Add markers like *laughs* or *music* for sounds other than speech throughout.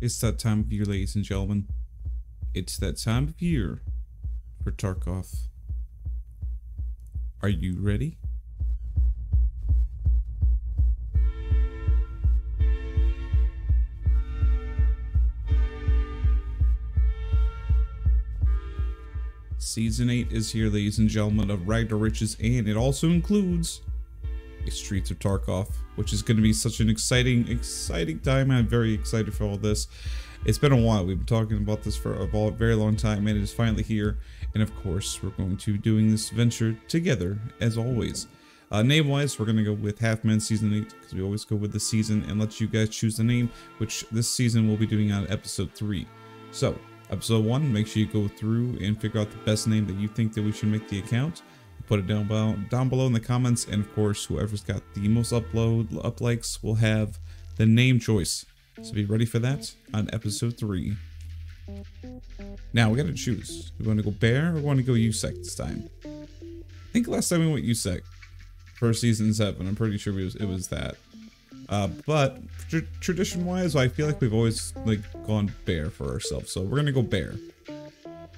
It's that time of year, ladies and gentlemen. It's that time of year for Tarkov. Are you ready? Season 8 is here, ladies and gentlemen, of Rags to Riches, and it also includes Streets of Tarkov, which is going to be such an exciting, exciting time. I'm very excited for all this. It's been a while. We've been talking about this for a very long time, and it is finally here. And of course, we're going to be doing this venture together, as always. Uh, Name-wise, we're going to go with Halfman Season 8, because we always go with the season and let you guys choose the name, which this season we'll be doing on Episode 3. So, Episode 1, make sure you go through and figure out the best name that you think that we should make the account put it down below, down below in the comments. And of course, whoever's got the most upload up likes will have the name choice. So be ready for that on episode three. Now we gotta choose. We want to go bear or we want to go USEC this time? I think last time we went USEC for season seven. I'm pretty sure it was, it was that. Uh, but tr tradition wise, I feel like we've always like gone bear for ourselves. So we're gonna go bear.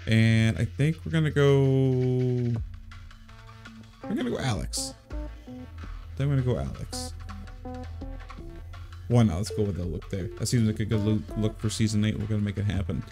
And I think we're gonna go I'm gonna go Alex. Then I'm gonna go Alex. Why not? Let's go with the look there. That seems like a good look, look for season 8. We're gonna make it happen.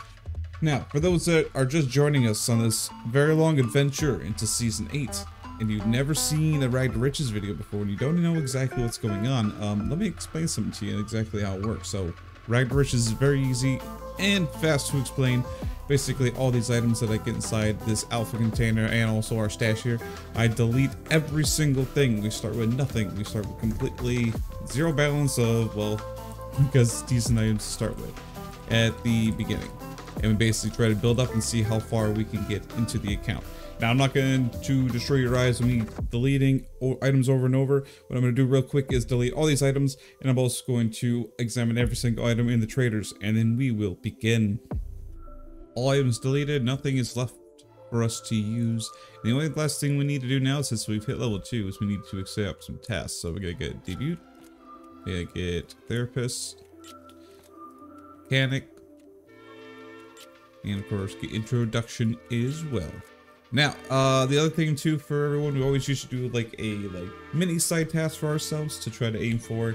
Now, for those that are just joining us on this very long adventure into season 8, and you've never seen a Rag to Riches video before and you don't know exactly what's going on, um, let me explain something to you exactly how it works. So, Rag to is very easy and fast to explain basically all these items that I get inside this alpha container and also our stash here. I delete every single thing. We start with nothing. We start with completely zero balance of, well, *laughs* because decent items to start with at the beginning. And we basically try to build up and see how far we can get into the account. Now, I'm not going to destroy your eyes me deleting items over and over. What I'm going to do real quick is delete all these items, and I'm also going to examine every single item in the traders, and then we will begin. All items deleted, nothing is left for us to use. The only last thing we need to do now, since we've hit level 2, is we need to accept some tasks. So we're going to get debut, we're going to get therapist, mechanic, and of course get introduction as well. Now, uh, the other thing too for everyone, we always used to do like a like mini side task for ourselves to try to aim for.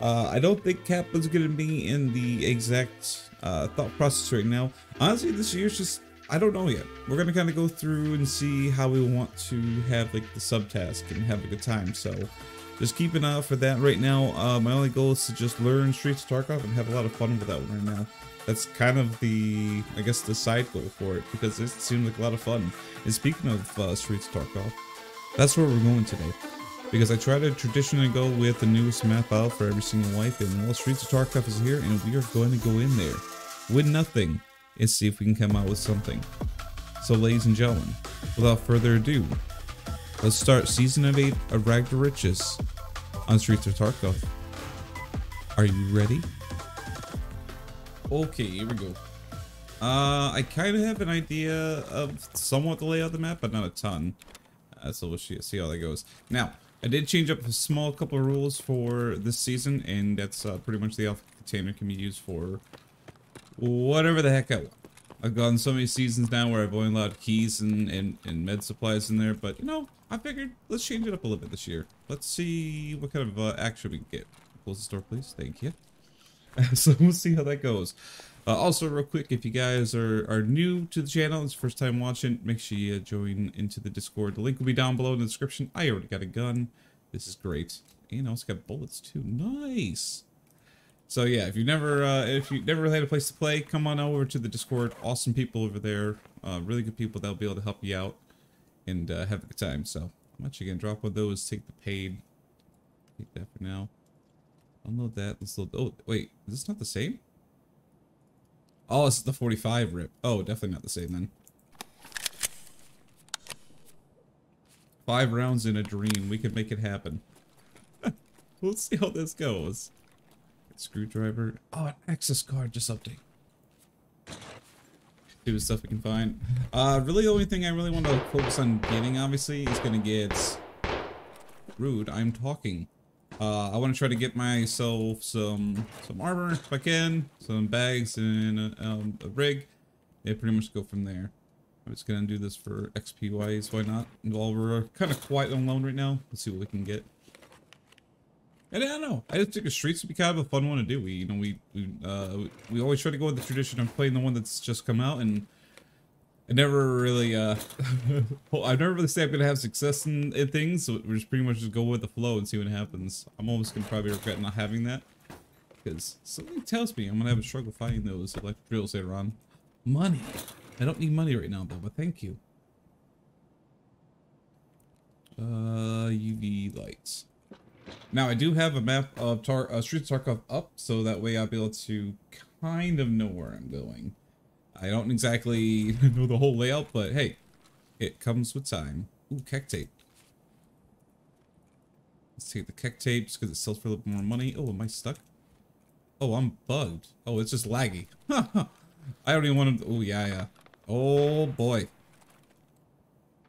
Uh, I don't think Kappa's gonna be in the exact uh, thought process right now. Honestly, this year's just I don't know yet. We're gonna kind of go through and see how we want to have like the subtask and have a good time. So just keep an eye out for that right now. Uh, my only goal is to just learn Streets of Tarkov and have a lot of fun with that one right now that's kind of the, I guess, the side goal for it, because it seems like a lot of fun. And speaking of uh, Streets of Tarkov, that's where we're going today. Because I try to traditionally go with the newest map out for every single wipe, and well, Streets of Tarkov is here, and we are going to go in there with nothing and see if we can come out with something. So ladies and gentlemen, without further ado, let's start Season of 8 of Rag to Riches on Streets of Tarkov. Are you ready? Okay, here we go. Uh, I kind of have an idea of somewhat the layout of the map, but not a ton. Uh, so we'll see how that goes. Now, I did change up a small couple of rules for this season, and that's uh, pretty much the alpha container can be used for whatever the heck I want. I've gotten so many seasons now where I've only allowed keys and, and, and med supplies in there, but you know, I figured let's change it up a little bit this year. Let's see what kind of uh, action we can get. Close the door, please. Thank you. *laughs* so we'll see how that goes. Uh, also, real quick, if you guys are, are new to the channel, it's first time watching, make sure you uh, join into the Discord. The link will be down below in the description. I already got a gun. This is great. And I also got bullets too. Nice. So yeah, if you never uh, if you never really had a place to play, come on over to the Discord. Awesome people over there. Uh, really good people that'll be able to help you out and uh, have a good time. So I'm actually gonna drop one of those. Take the paid. Take that for now. Unload that. Let's load. Oh, wait. Is this not the same? Oh, is the 45 rip. Oh, definitely not the same then. Five rounds in a dream. We could make it happen. *laughs* we'll see how this goes. Screwdriver. Oh, an access card. Just update. The stuff we can find. Uh, really the only thing I really want to focus on getting, obviously, is going to get... Rude, I'm talking. Uh, I want to try to get myself some some armor if I can, some bags and a, um, a rig. Yeah, pretty much go from there. I'm just gonna do this for XP wise. Why not? While we're kind of quiet and alone right now, let's see what we can get. And I don't know. I just think the streets would be kind of a fun one to do. We, you know, we we uh, we always try to go with the tradition of playing the one that's just come out, and I never really uh, *laughs* I've never really say I'm gonna have success in, in things. So we're just pretty much just go with the flow and see what happens. I'm almost gonna probably regret not having that because something tells me I'm gonna have a struggle finding those electric drills later on. Money. I don't need money right now though, but thank you. Uh, UV lights. Now I do have a map of Tar uh, Streets of Tarkov up, so that way I'll be able to kind of know where I'm going. I don't exactly *laughs* know the whole layout, but hey, it comes with time. Ooh, KEK tape. Let's take the KEK tape just because it sells for a little more money. Oh, am I stuck? Oh, I'm bugged. Oh, it's just laggy. *laughs* I don't even want to... Oh, yeah, yeah. Oh, boy.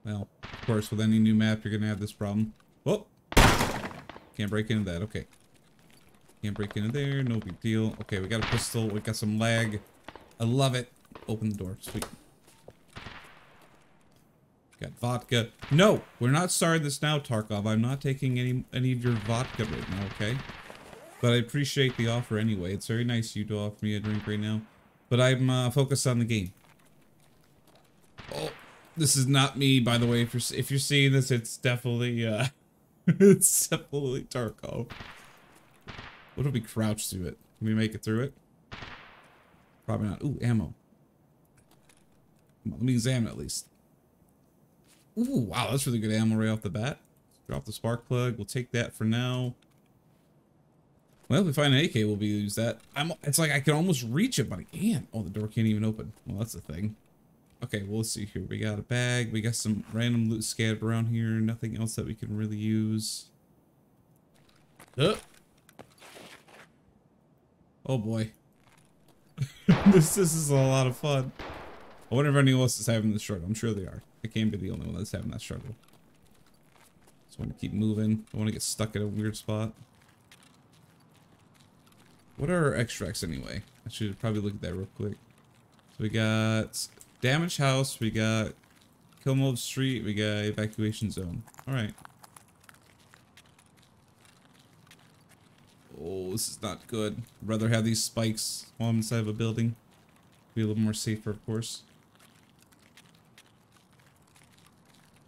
Well, of course, with any new map, you're going to have this problem. Oh, can't break into that. Okay. Can't break into there. No big deal. Okay, we got a pistol. We got some lag. I love it. Open the door. Sweet. Got vodka. No, we're not starting this now, Tarkov. I'm not taking any any of your vodka right now, okay? But I appreciate the offer anyway. It's very nice you to offer me a drink right now. But I'm uh, focused on the game. Oh, this is not me, by the way. If you're, if you're seeing this, it's definitely... Uh, *laughs* it's definitely Tarkov. What if we crouch through it? Can we make it through it? Probably not. Ooh, ammo. let me examine at least. Ooh, wow, that's really good ammo right off the bat. Drop the spark plug. We'll take that for now. Well, if we find an AK, we'll be use that. I'm. It's like I can almost reach it, but I can't. Oh, the door can't even open. Well, that's the thing. Okay, well, let's see here. We got a bag. We got some random loot scattered around here. Nothing else that we can really use. Oh, oh boy. *laughs* this, this is a lot of fun. I wonder if anyone else is having this struggle. I'm sure they are. I can't be the only one that's having that struggle. Just want to keep moving. I want to get stuck at a weird spot. What are our extracts anyway? I should probably look at that real quick. So we got Damaged house, we got Klimov Street, we got Evacuation Zone. Alright. Oh, this is not good. I'd rather have these spikes while I'm inside of a building. Be a little more safer, of course.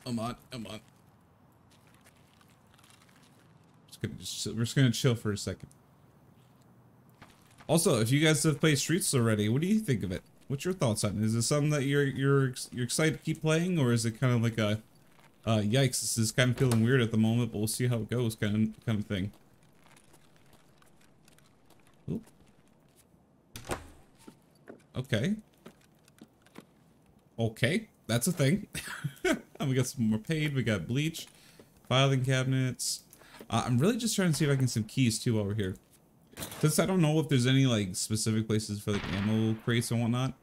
Come on, come on. Just gonna just, we're just gonna chill for a second. Also, if you guys have played Streets already, what do you think of it? What's your thoughts on it? Is it something that you're you're you're excited to keep playing, or is it kind of like a, uh, yikes, this is kind of feeling weird at the moment, but we'll see how it goes, kind of kind of thing. Ooh. Okay. Okay, that's a thing. *laughs* we got some more paid. We got bleach, filing cabinets. Uh, I'm really just trying to see if I can some keys too over here. Since I don't know if there's any like specific places for like ammo crates and whatnot,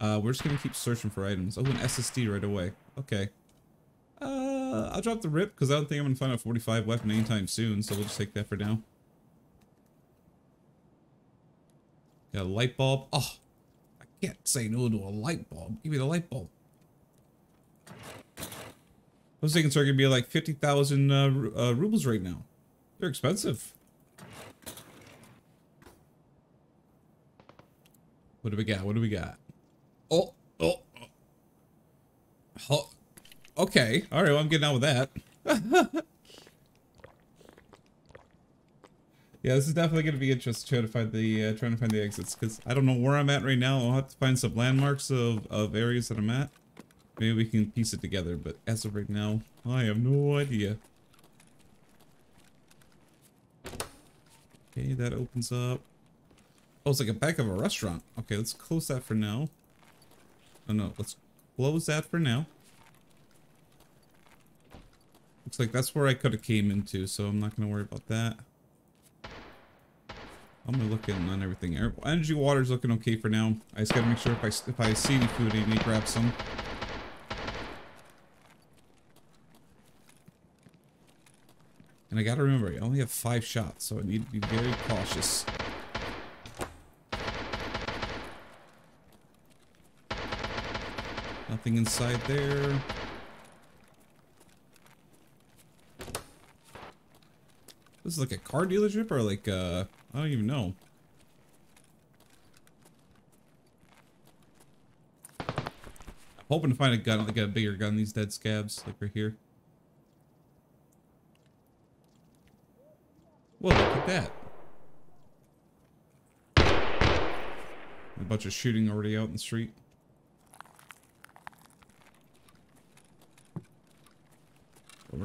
uh, we're just gonna keep searching for items. Oh, an SSD right away. Okay. Uh, I'll drop the rip because I don't think I'm gonna find a 45 weapon anytime soon, so we'll just take that for now. Got a light bulb. Oh, I can't say no to a light bulb. Give me the light bulb. Was thinking it's gonna be like 50,000 uh, uh, rubles right now. They're expensive. What do we got? What do we got? Oh, oh, oh. Okay. All right. Well, I'm getting on with that. *laughs* yeah, this is definitely going to be interesting trying to find the uh, trying to find the exits because I don't know where I'm at right now. I'll have to find some landmarks of of areas that I'm at. Maybe we can piece it together, but as of right now, I have no idea. Okay, that opens up. Oh, it's like a back of a restaurant. Okay, let's close that for now. Oh no, let's close that for now. Looks like that's where I could have came into, so I'm not going to worry about that. I'm gonna look in on everything. Er, energy water's looking okay for now. I just gotta make sure if I if I see any food, I need to grab some. And I gotta remember, I only have five shots, so I need to be very cautious. Nothing inside there. This is like a car dealership or like, uh, I don't even know. I'm hoping to find a gun, like a bigger gun, these dead Scavs, like right here. Well, look at that. A bunch of shooting already out in the street.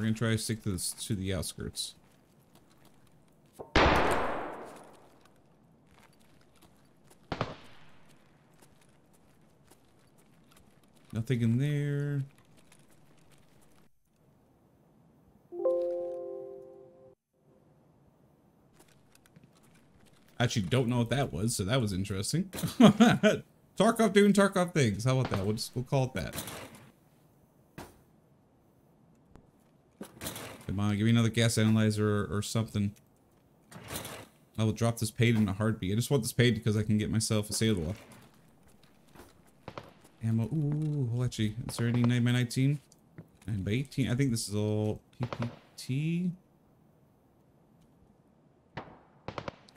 We're gonna try to stick to this to the outskirts. Nothing in there. Actually, don't know what that was, so that was interesting. *laughs* Tarkov doing Tarkov things. How about that? We'll, just, we'll call it that. Come on, give me another gas analyzer or, or something. I will drop this paid in a heartbeat. I just want this paid because I can get myself a Salewa. Ammo. Ooh, actually, is there any 9 by 19 9 by 18 I think this is all PPT.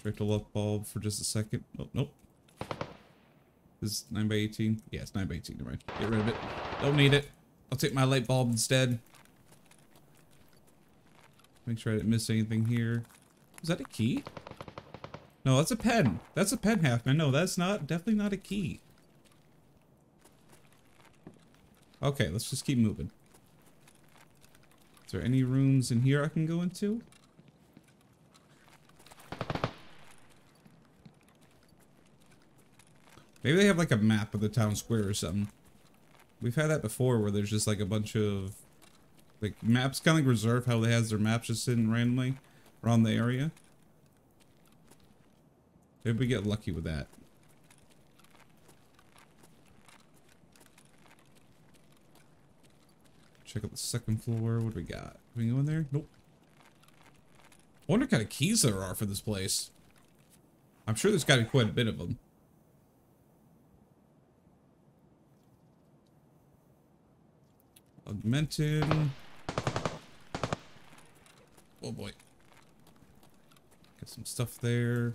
Direct light bulb for just a second. Oh, nope. This is 9 by 18 Yeah, it's 9 by 18 Right. Get rid of it. Don't need it. I'll take my light bulb instead. Make sure I didn't miss anything here. Is that a key? No, that's a pen. That's a pen half, man. No, that's not, definitely not a key. Okay, let's just keep moving. Is there any rooms in here I can go into? Maybe they have like a map of the town square or something. We've had that before where there's just like a bunch of like maps kind of like reserve how they has their maps just sitting randomly around the area. Maybe we get lucky with that. Check out the second floor. What do we got? Can we go in there? Nope. I wonder what kind of keys there are for this place. I'm sure there's got to be quite a bit of them. Augmented. Oh boy. Got some stuff there.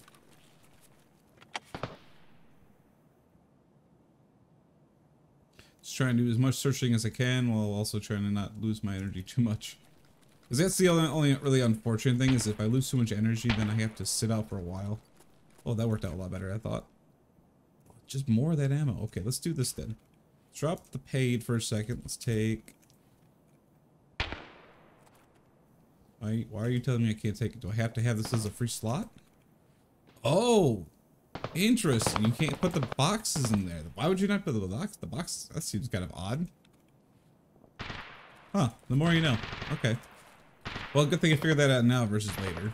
Just trying to do as much searching as I can while also trying to not lose my energy too much. Because that's the only, only really unfortunate thing is if I lose too much energy, then I have to sit out for a while. Oh, that worked out a lot better, I thought. Just more of that ammo. Okay, let's do this then. Drop the paid for a second. Let's take Why, why are you telling me I can't take it? Do I have to have this as a free slot? Oh, interesting. You can't put the boxes in there. Why would you not put the box? The box, that seems kind of odd. Huh, the more you know. Okay. Well, good thing I figured that out now versus later.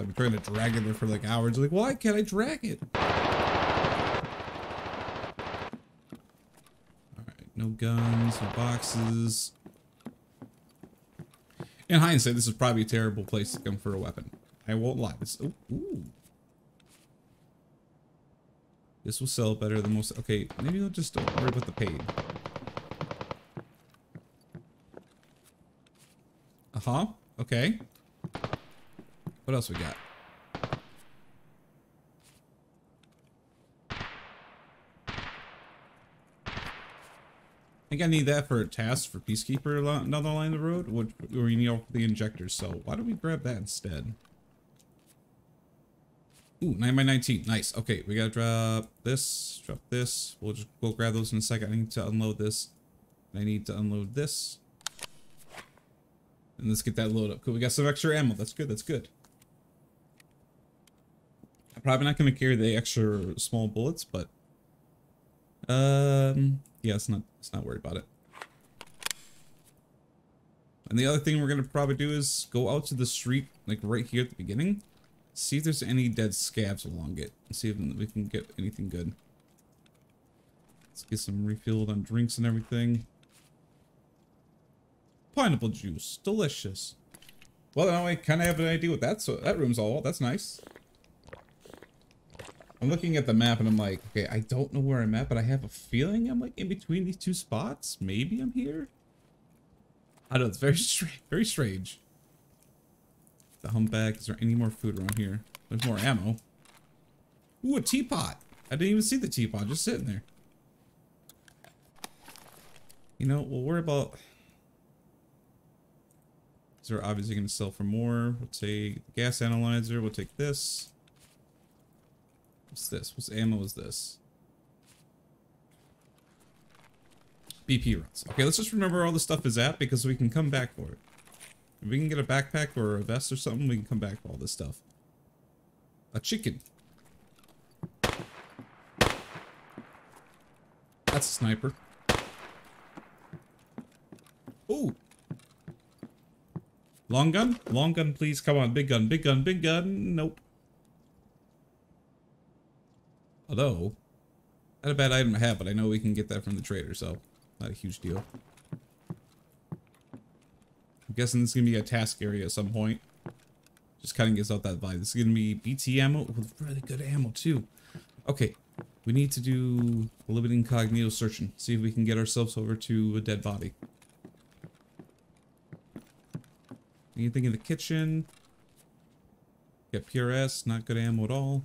I've been trying to drag it there for like hours. Like, why can't I drag it? Alright, no guns, no boxes. In hindsight, this is probably a terrible place to come for a weapon. I won't lie. This, ooh. This will sell better than most. Okay, maybe I'll just don't worry about the paid. Uh-huh. Okay. What else we got? Think I need that for a task for Peacekeeper down the line of the road, which, you need all the injectors, so why don't we grab that instead? Ooh, 9 by 19 Nice. Okay, we gotta drop this, drop this. We'll just go grab those in a second. I need to unload this. I need to unload this. And let's get that load up. Cool, we got some extra ammo. That's good, that's good. I'm probably not gonna carry the extra small bullets, but... Um, yeah, it's not, it's not worried about it. And the other thing we're to probably do is go out to the street, like right here at the beginning. See if there's any dead Scavs along it. See if we can get anything good. Let's get some refilled on drinks and everything. Pineapple juice. Delicious. Well, now I kind of have an idea what that so that room's all. That's nice. I'm looking at the map and I'm like, okay, I don't know where I'm at, but I have a feeling I'm like in between these two spots. Maybe I'm here. I don't know. It's very *laughs* strange. Very strange. The humpback. Is there any more food around here? There's more ammo. Ooh, a teapot. I didn't even see the teapot. Just sitting there. You know, we'll worry about... So we're obviously going to sell for more. We'll take gas analyzer. We'll take this. What's this? What's ammo is this? BP runs. Okay, let's just remember all the stuff is at because we can come back for it. If we can get a backpack or a vest or something, we can come back for all this stuff. A chicken. That's a sniper. Ooh. Long gun? Long gun, please. Come on. Big gun, big gun, big gun. Nope. Although, not a bad item to have, but I know we can get that from the trader, so not a huge deal. I'm guessing this is going to be a task area at some point. Just kind of gives out that vibe. This is going to be BT ammo with really good ammo, too. Okay, we need to do a little bit incognito searching. See if we can get ourselves over to a dead body. Anything in the kitchen? Got PRS, not good ammo at all.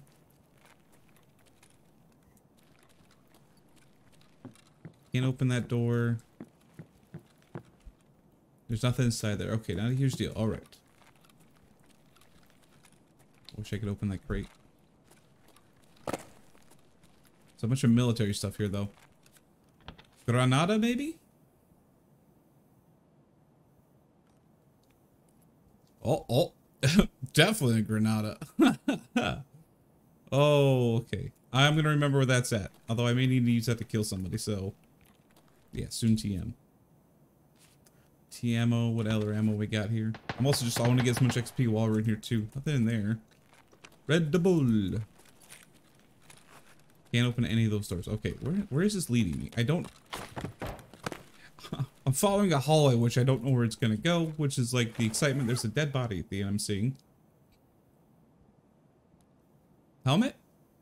Can't open that door. There's nothing inside there. Okay, not a huge deal. All right. Wish I could open that crate. So a bunch of military stuff here, though. Granada, maybe? Oh, oh. *laughs* Definitely a Granada. *laughs* oh, okay. I'm going to remember where that's at. Although I may need to use that to kill somebody, so... Yeah, soon TM. T ammo, what other ammo we got here? I'm also just, I want to get as much XP while we're in here too. Nothing in there. Red Bull. Can't open any of those doors. Okay, where where is this leading me? I don't... *laughs* I'm following a hallway, which I don't know where it's going to go, which is like the excitement. There's a dead body at the end I'm seeing. Helmet?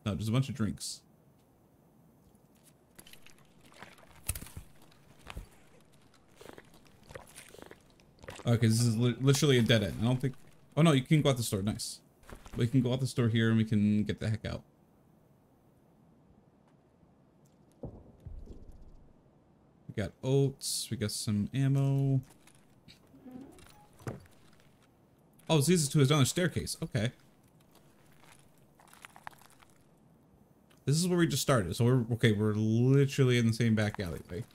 No, there's a bunch of drinks. Okay, this is li literally a dead end. I don't think... Oh, no, you can go out the store. Nice. We can go out the store here and we can get the heck out. We got oats. We got some ammo. Oh, this leads to his other staircase. Okay. This is where we just started. So we're... Okay, we're literally in the same back alleyway.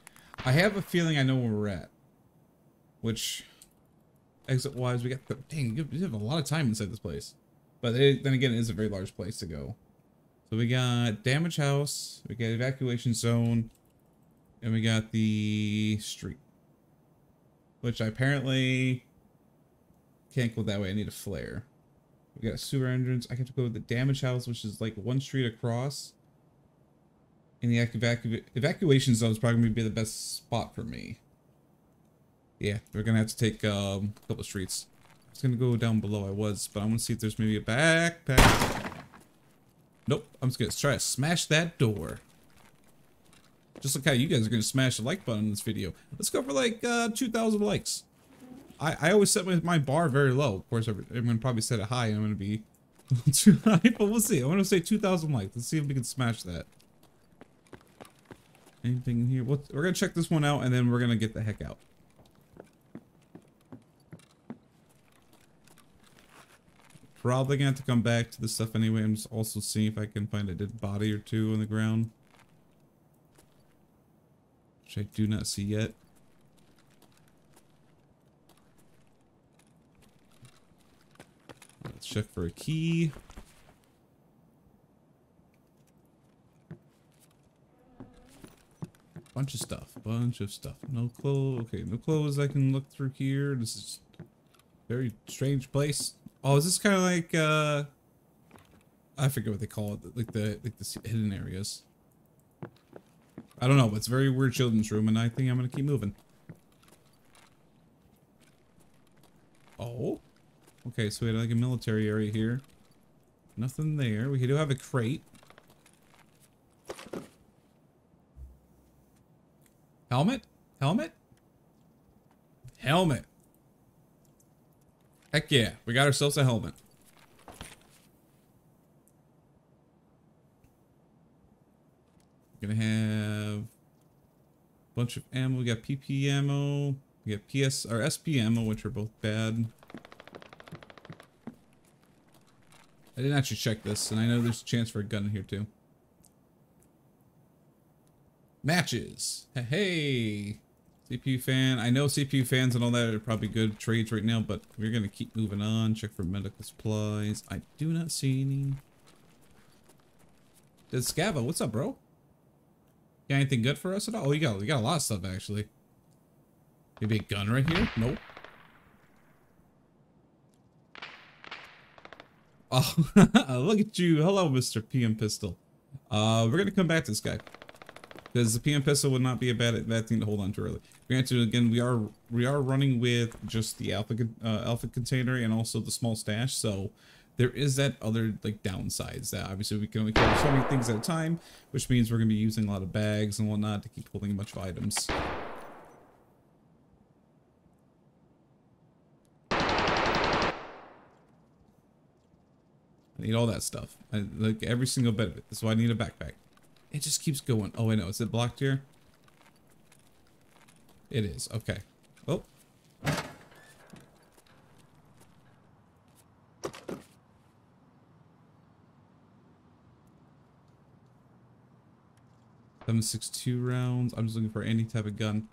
I have a feeling I know where we're at. Which exit wise, we got the dang. You have a lot of time inside this place, but it, then again, it is a very large place to go. So we got damage house, we got evacuation zone, and we got the street, which I apparently can't go that way. I need a flare. We got sewer entrance. I have to go to the damage house, which is like one street across. And the evacu evacuation zone is probably going to be the best spot for me. Yeah, we're gonna have to take um, a couple streets. I was gonna go down below I was, but I want to see if there's maybe a backpack. Nope, I'm just gonna try to smash that door. Just like how you guys are gonna smash the like button in this video. Let's go for like uh, 2,000 likes. I, I always set my, my bar very low. Of course, everyone probably set it high. I'm gonna be *laughs* too high, but we'll see. I want to say 2,000 likes. Let's see if we can smash that. Anything in here? We're gonna check this one out, and then we're gonna get the heck out. Probably gonna have to come back to this stuff anyway. I'm just also seeing if I can find a dead body or two on the ground. Which I do not see yet. Let's check for a key. Bunch of stuff, bunch of stuff. No clothes. Okay, no clothes I can look through here. This is very strange place. Oh, is this kind of like, uh, I forget what they call it, like the, like the hidden areas. I don't know, but it's a very weird children's room, and I think I'm gonna keep moving. Oh? Okay, so we had like a military area here. Nothing there. We do have a crate. Helmet? Helmet? Helmet. Heck yeah, we got ourselves a helmet. Gonna have a bunch of ammo. We got PP ammo. We got PS or SP ammo, which are both bad. I didn't actually check this, and I know there's a chance for a gun in here too. Matches. Hey, CPU fan. I know CPU fans and all that are probably good trades right now, but we're gonna keep moving on. Check for medical supplies. I do not see any. Did Scava, what's up, bro? Got anything good for us at all? Oh, you got, you got a lot of stuff, actually. Maybe a gun right here? Nope. Oh, *laughs* look at you. Hello, Mr. PM Pistol. Uh, we're going to come back to this guy. Because the PM Pistol would not be a bad, bad thing to hold on to early. Granted, again, we are we are running with just the alpha uh, alpha container and also the small stash, so there is that other like downsides that obviously we can only carry so many things at a time, which means we're going to be using a lot of bags and whatnot to keep holding a bunch of items. I need all that stuff. I, like every single bit of it. That's why I need a backpack. It just keeps going. Oh, I know. Is it blocked here? It is. Okay. Oh. Seven six two rounds. I'm just looking for any type of gun.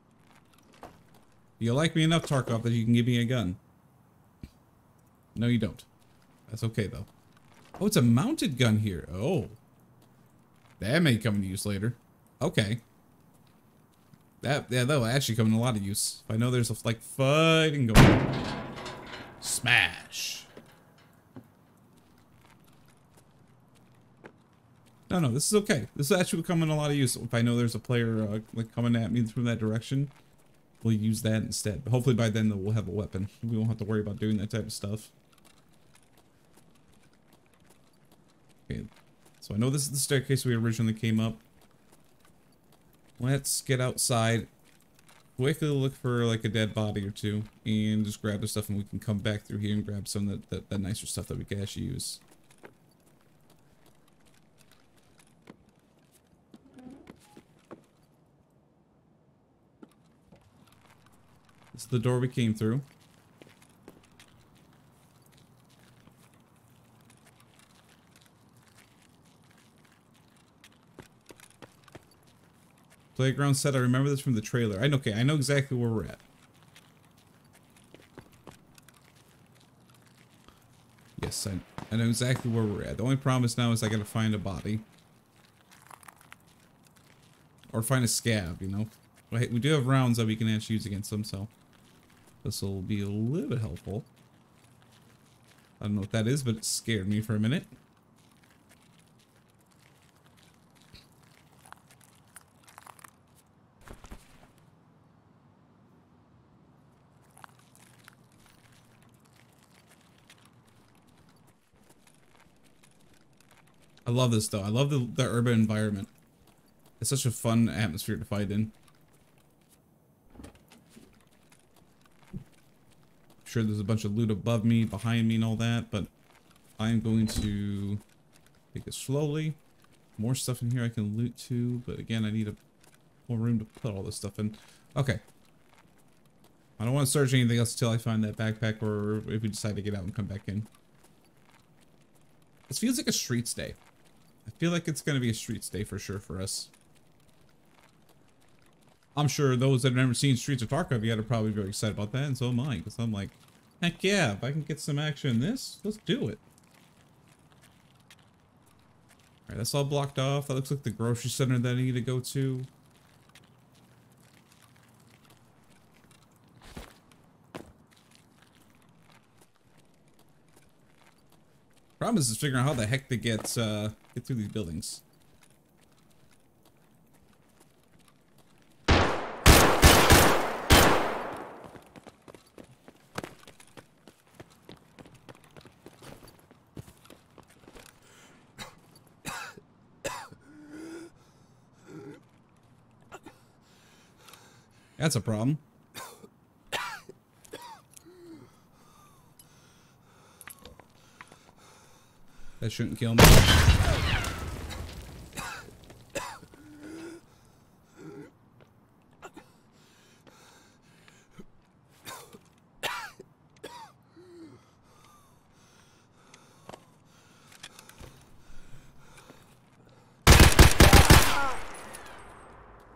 You like me enough, Tarkov, that you can give me a gun. No, you don't. That's okay, though. Oh, it's a mounted gun here. Oh. That may come into use later. Okay. That, yeah, that'll actually come in a lot of use. I know there's a, like, fighting going on. Smash. No, no, this is okay. This actually will come in a lot of use. If I know there's a player, uh, like, coming at me from that direction, we'll use that instead. But hopefully by then we'll have a weapon. We won't have to worry about doing that type of stuff. Okay, so I know this is the staircase we originally came up. Let's get outside, quickly look for like a dead body or two, and just grab the stuff and we can come back through here and grab some of that, that, that nicer stuff that we can actually use. This is the door we came through. Playground set. I remember this from the trailer. I know. Okay, I know exactly where we're at. Yes, I, I know exactly where we're at. The only problem is now is I gotta find a body. Or find a Scav, you know? But we do have rounds that we can actually use against them, so... This will be a little bit helpful. I don't know what that is, but it scared me for a minute. Love this though. I love the, the urban environment. It's such a fun atmosphere to fight in. I'm sure there's a bunch of loot above me, behind me and all that, but I'm going to take it slowly. More stuff in here I can loot too, but again, I need a more room to put all this stuff in. Okay. I don't want to search anything else until I find that backpack or if we decide to get out and come back in. This feels like a streets day. I feel like it's going to be a streets day for sure for us. I'm sure those that have never seen Streets of Tarkov yet are probably very excited about that, and so am I, because I'm like, heck yeah, if I can get some action in this, let's do it. Alright, that's all blocked off. That looks like the grocery center that I need to go to. Problem is, figuring out how the heck to get uh, Get through these buildings. *coughs* That's a problem. That shouldn't kill me.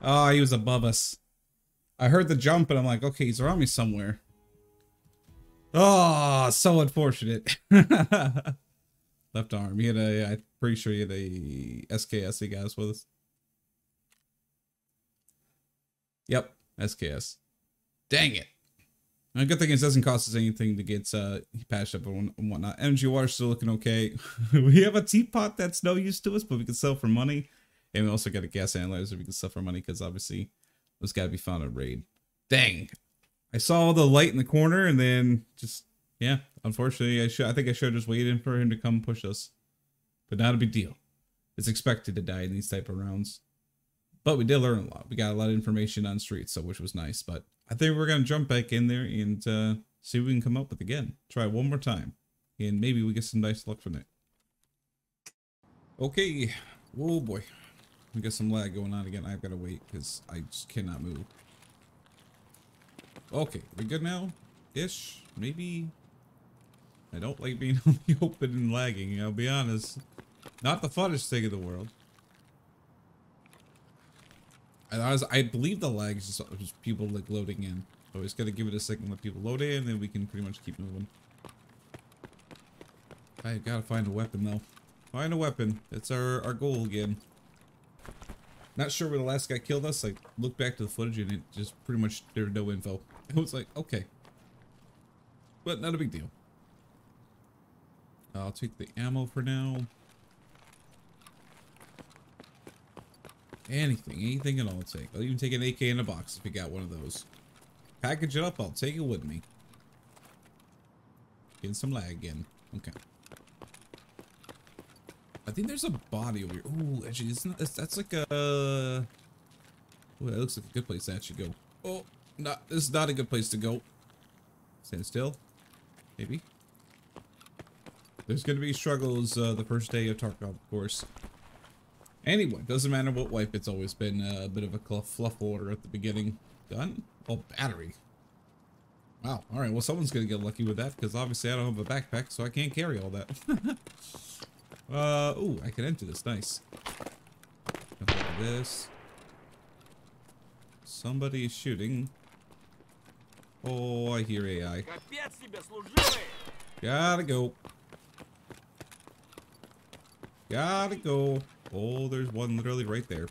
Oh, he was above us. I heard the jump and I'm like, okay, he's around me somewhere. Oh, so unfortunate. *laughs* Left arm. He had a, I'm pretty sure he had a SKS he got us with us. Yep, SKS. Dang it. A good thing it doesn't cost us anything to get uh, patched up and whatnot. Energy water still looking okay. *laughs* we have a teapot that's no use to us, but we can sell for money. And we also got a gas analyzer we can sell for money because obviously those got to be found at raid. Dang. I saw the light in the corner and then just, yeah, unfortunately, I should. I think I should have just waited for him to come push us. But not a big deal. It's expected to die in these type of rounds. But we did learn a lot. We got a lot of information on streets, so which was nice. But I think we're going to jump back in there and uh, see what we can come up with again. Try one more time. And maybe we get some nice luck from it. Okay. Oh boy. We got some lag going on again. I've got to wait because I just cannot move. Okay, we good now? Ish? Maybe? I don't like being *laughs* on the open and lagging, I'll be honest. Not the funnest thing in the world. I, was, I believe the lag is just, people like loading in. So it's gotta give it a second, let people load in, and then we can pretty much keep moving. I gotta find a weapon though. Find a weapon. That's our, our goal again. Not sure where the last guy killed us. I looked back to the footage and it just pretty much, there was no info. It was like, okay. But not a big deal. I'll take the ammo for now. Anything, anything at all I'll take. I'll even take an AK in a box if you got one of those. Package it up, I'll take it with me. Getting some lag again. Okay. I think there's a body over here. Ooh, actually, it's not, that's like a... Ooh, that looks like a good place to actually go. Oh, not, this is not a good place to go. Stand still. Maybe. There's going to be struggles uh, the first day of Tarkov, of course. Anyway, doesn't matter what wipe, it's always been a bit of a fluff order at the beginning. Gun? Oh, battery. Wow. All right. Well, someone's going to get lucky with that because obviously I don't have a backpack, so I can't carry all that. *laughs* Uh, oh, I can enter this. Nice. this. Somebody is shooting. Oh, I hear AI. Gotta go. Gotta go. Oh, there's one literally right there.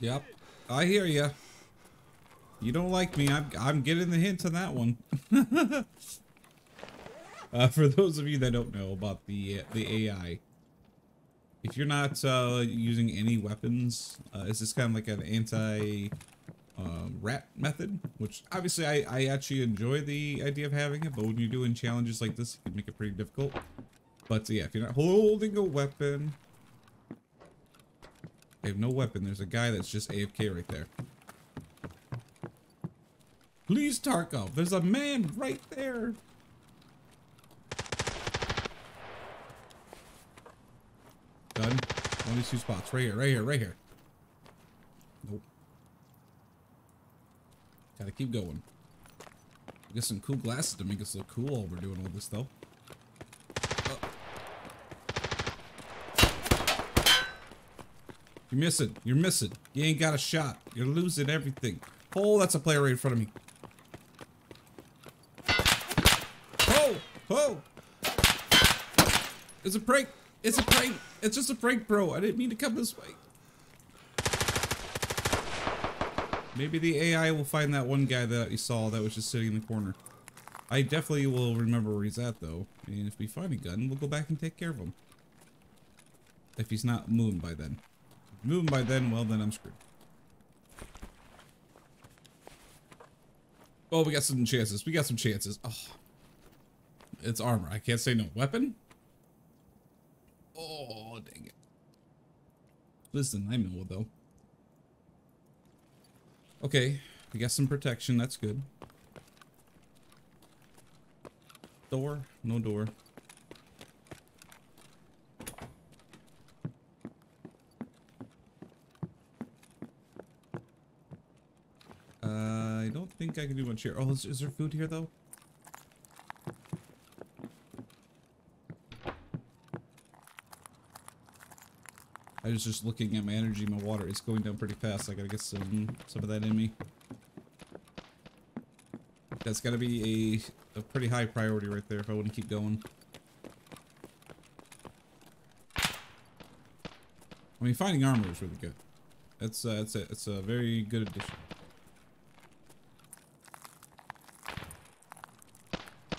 Yep, I hear ya. You don't like me. I'm, I'm getting the hint on that one. *laughs* Uh, for those of you that don't know about the the AI, if you're not uh, using any weapons, uh, just kind of like an anti uh, rat method, which obviously I, I actually enjoy the idea of having it, but when you're doing challenges like this, it can make it pretty difficult. But yeah, if you're not holding a weapon, I have no weapon. There's a guy that's just AFK right there. Please, Tarkov, there's a man right there. Done. One of these two spots. Right here, right here, right here. Nope. Gotta keep going. Get some cool glasses to make us look cool while we're doing all this, though. Oh. You're missing. You're missing. You ain't got a shot. You're losing everything. Oh, that's a player right in front of me. Oh! Oh! It's a prank! It's a prank! It's just a prank, bro. I didn't mean to come this way. Maybe the AI will find that one guy that you saw that was just sitting in the corner. I definitely will remember where he's at, though. And if we find a gun, we'll go back and take care of him. If he's not moving by then. moving by then, well, then I'm screwed. Oh, we got some chances. We got some chances. Oh. It's armor. I can't say no. Weapon? Oh, dang it. Listen, I'm know though. Okay, we got some protection. That's good. Door? No door. Uh, I don't think I can do much here. Oh, is, is there food here though? I was just looking at my energy, my water is going down pretty fast. I gotta get some some of that in me. That's gotta be a, a pretty high priority right there if I want to keep going. I mean, finding armor is really good. That's uh, it's a it's a very good addition.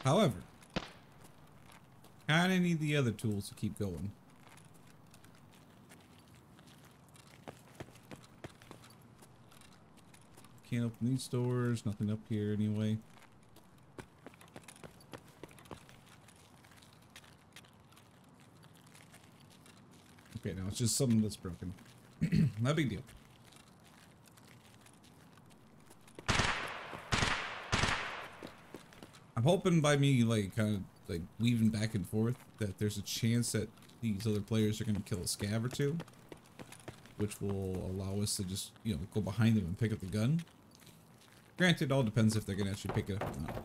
However, kinda need the other tools to keep going. Can't open these doors, nothing up here anyway. Okay, now it's just something that's broken. *clears throat* Not a big deal. I'm hoping by me like kind of like weaving back and forth that there's a chance that these other players are gonna kill a scav or two, which will allow us to just you know go behind them and pick up the gun. Granted, it all depends if they're gonna actually pick it up or not.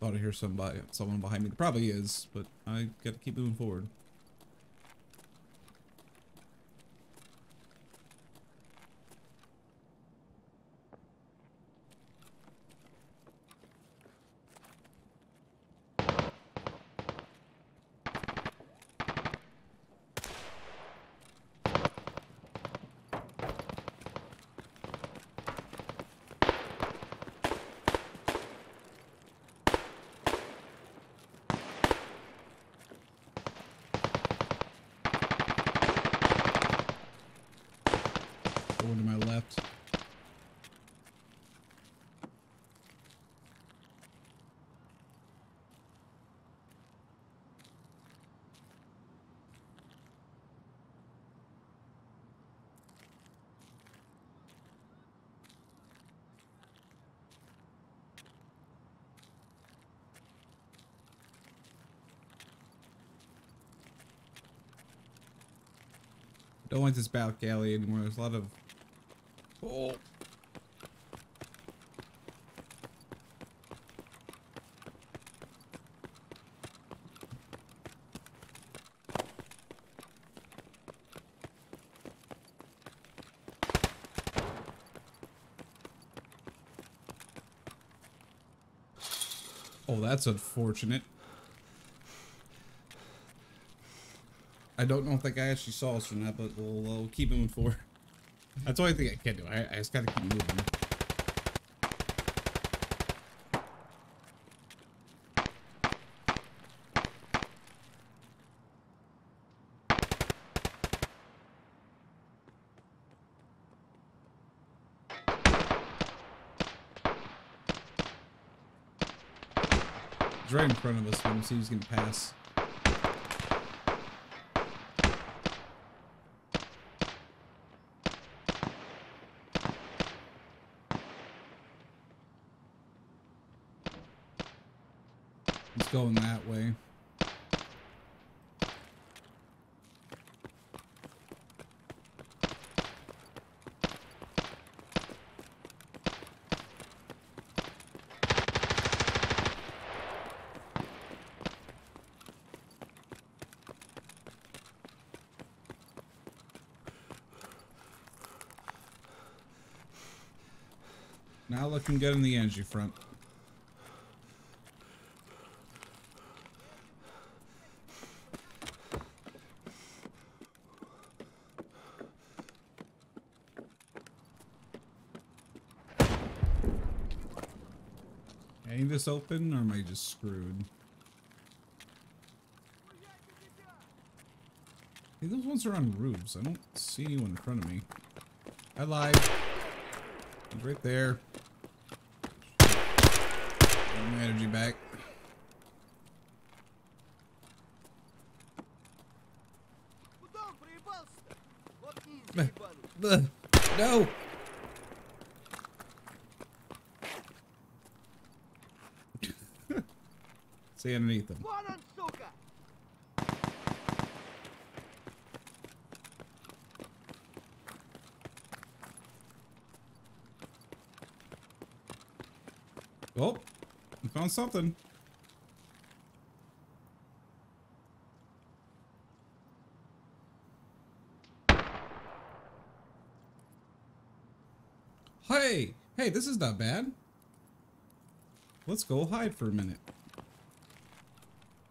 Thought I hear somebody, someone behind me. There probably is, but I gotta keep moving forward. Over to my left. Don't like this back alley anymore. There's a lot of Oh. Oh, that's unfortunate. I don't know if that guy actually saw us or not, but we'll, we'll keep moving forward. That's the only thing I can do. I, I just gotta keep moving. He's right in front of us. Me see who's gonna pass. He's going that way. Now looking good in the energy front. this open, or am I just screwed? Hey, those ones are on roofs. I don't see anyone in front of me. I lied. He's right there. Get my energy back. Underneath them. Oh, I found something. Hey, hey, this is not bad. Let's go hide for a minute.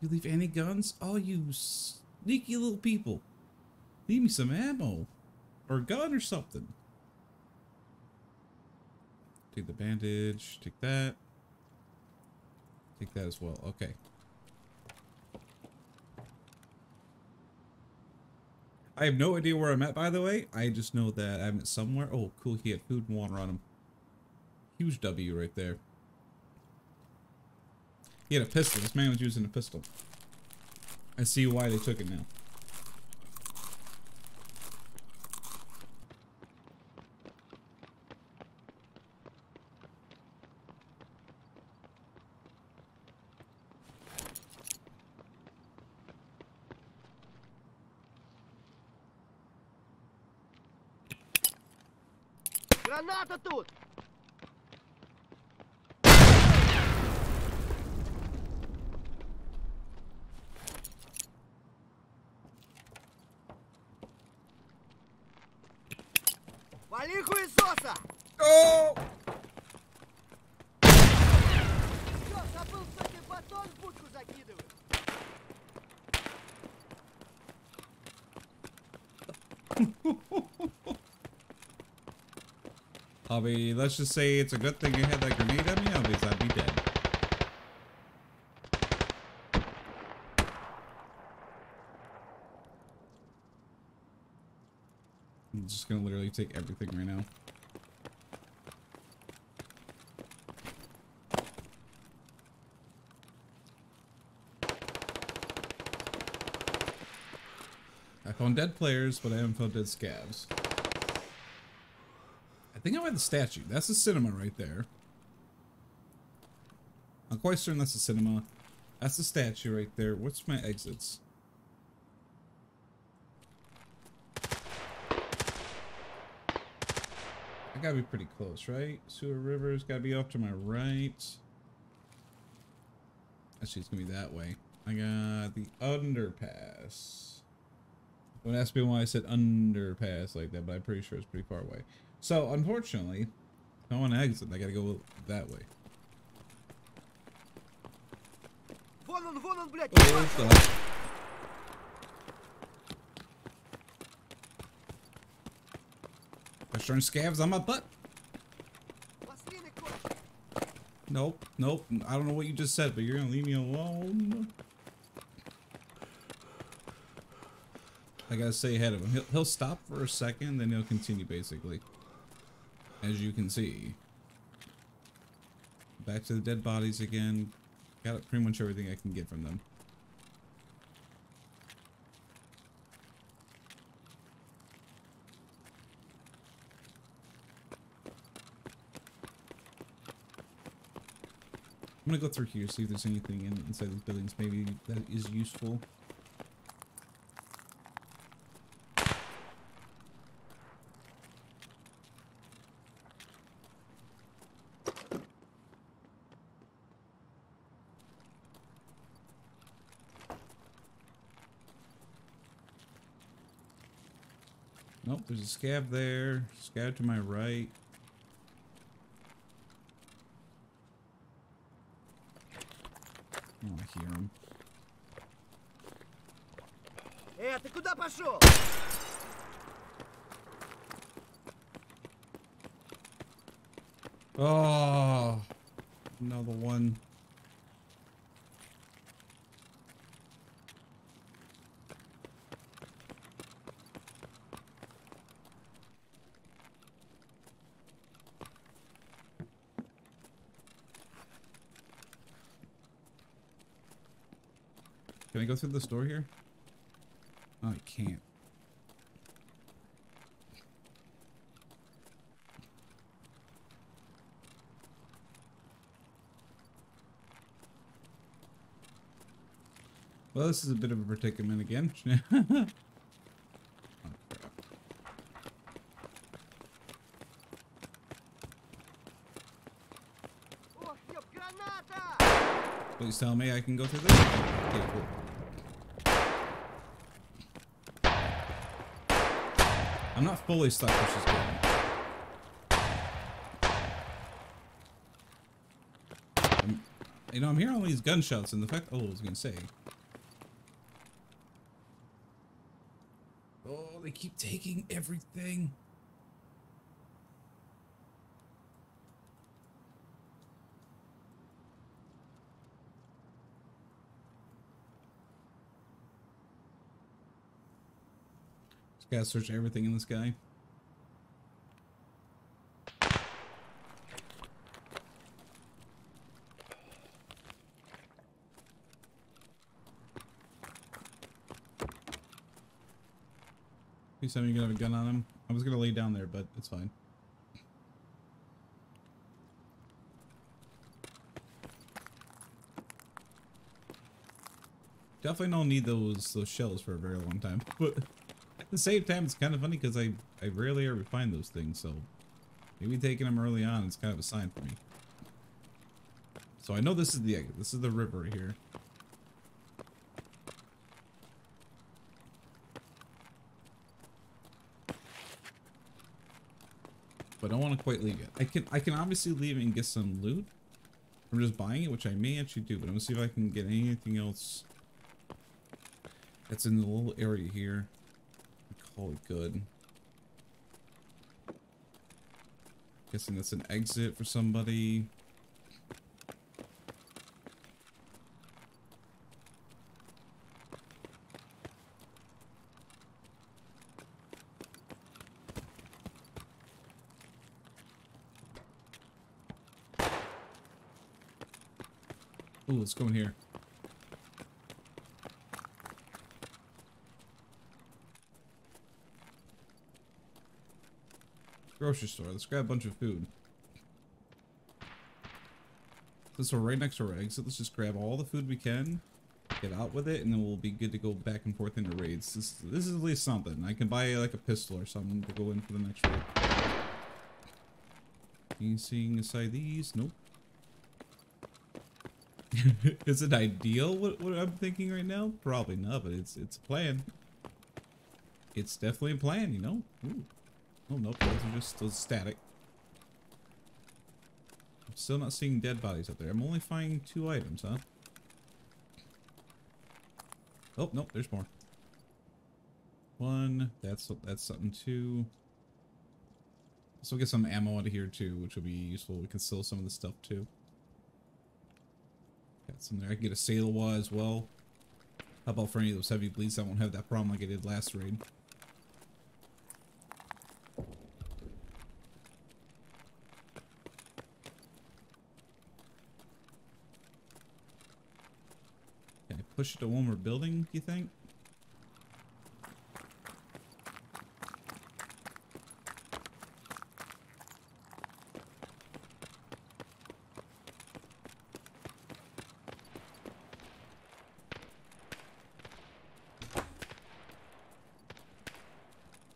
You leave any guns? Oh, you sneaky little people. Leave me some ammo. Or a gun or something. Take the bandage. Take that. Take that as well. Okay. I have no idea where I'm at, by the way. I just know that I'm at somewhere. Oh, cool. He had food and water on him. Huge W right there. He had a pistol. This man was using a pistol. I see why they took it now. Граната тут! Вали хуесоса! Oh! Чё, забыл, что тебе батон в будку закидывают? I'll be, let's just say it's a good thing you had that grenade on me, otherwise I'd be take everything right now. I found dead players, but I haven't found dead scavs. I think I went the statue. That's the cinema right there. I'm quite certain that's the cinema. That's the statue right there. What's my exits? I gotta be pretty close, right? Sewer River's gotta be off to my right. Actually, it's gonna be that way. I got the underpass. Don't ask me why I said underpass like that, but I'm pretty sure it's pretty far away. So, unfortunately, I want to exit. I gotta go that way. Oh, Western scavs on my butt. Nope, nope. I don't know what you just said, but you're gonna leave me alone. I gotta stay ahead of him. He'll, he'll stop for a second, then he'll continue, basically. As you can see. Back to the dead bodies again. Got pretty much everything I can get from them. I'm gonna go through here, see if there's anything in, inside these buildings maybe that is useful. Nope, there's a scav there. Scav to my right. Э, ты куда пошел? Oh, go through the store here? Oh, I can't. Well, this is a bit of a predicament again. *laughs* Oh, Please tell me I can go through this. Okay, cool. I'm not fully stuck, which is good. You know, I'm hearing all these gunshots, and the fact. Oh, I was gonna say. Oh, they keep taking everything. Gotta search everything in this guy. Please tell you're gonna have a gun on him. I was gonna lay down there, but it's fine. Definitely don't need those those shells for a very long time. But at the same time, it's kind of funny because I I rarely ever find those things. So maybe taking them early on is kind of a sign for me. So I know this is the. This is the river here. But I don't want to quite leave it. I can I can obviously leave and get some loot from just buying it, which I may actually do. But I'm gonna see if I can get anything else that's in the little area here. It good. Guessing that's an exit for somebody. Ooh, let's go in here. Grocery store. Let's grab a bunch of food. Since we're right next to our exit, let's just grab all the food we can, get out with it, and then we'll be good to go back and forth into raids. This, this is at least something. I can buy like a pistol or something to go in for the next raid. Anything inside these? Nope. *laughs* is it ideal what, what I'm thinking right now? Probably not, but it's it's a plan. It's definitely a plan, you know? Ooh. Oh, nope, those are just those static. I'm still not seeing dead bodies up there. I'm only finding two items, huh? Oh, nope, there's more. One, that's that's something too. So we'll get some ammo out of here too, which will be useful. We can sell some of the stuff too. Got some there. I can get a Salewa as well. How about for any of those heavy bleeds? I won't have that problem like I did last raid. Push it to one more building, do you think?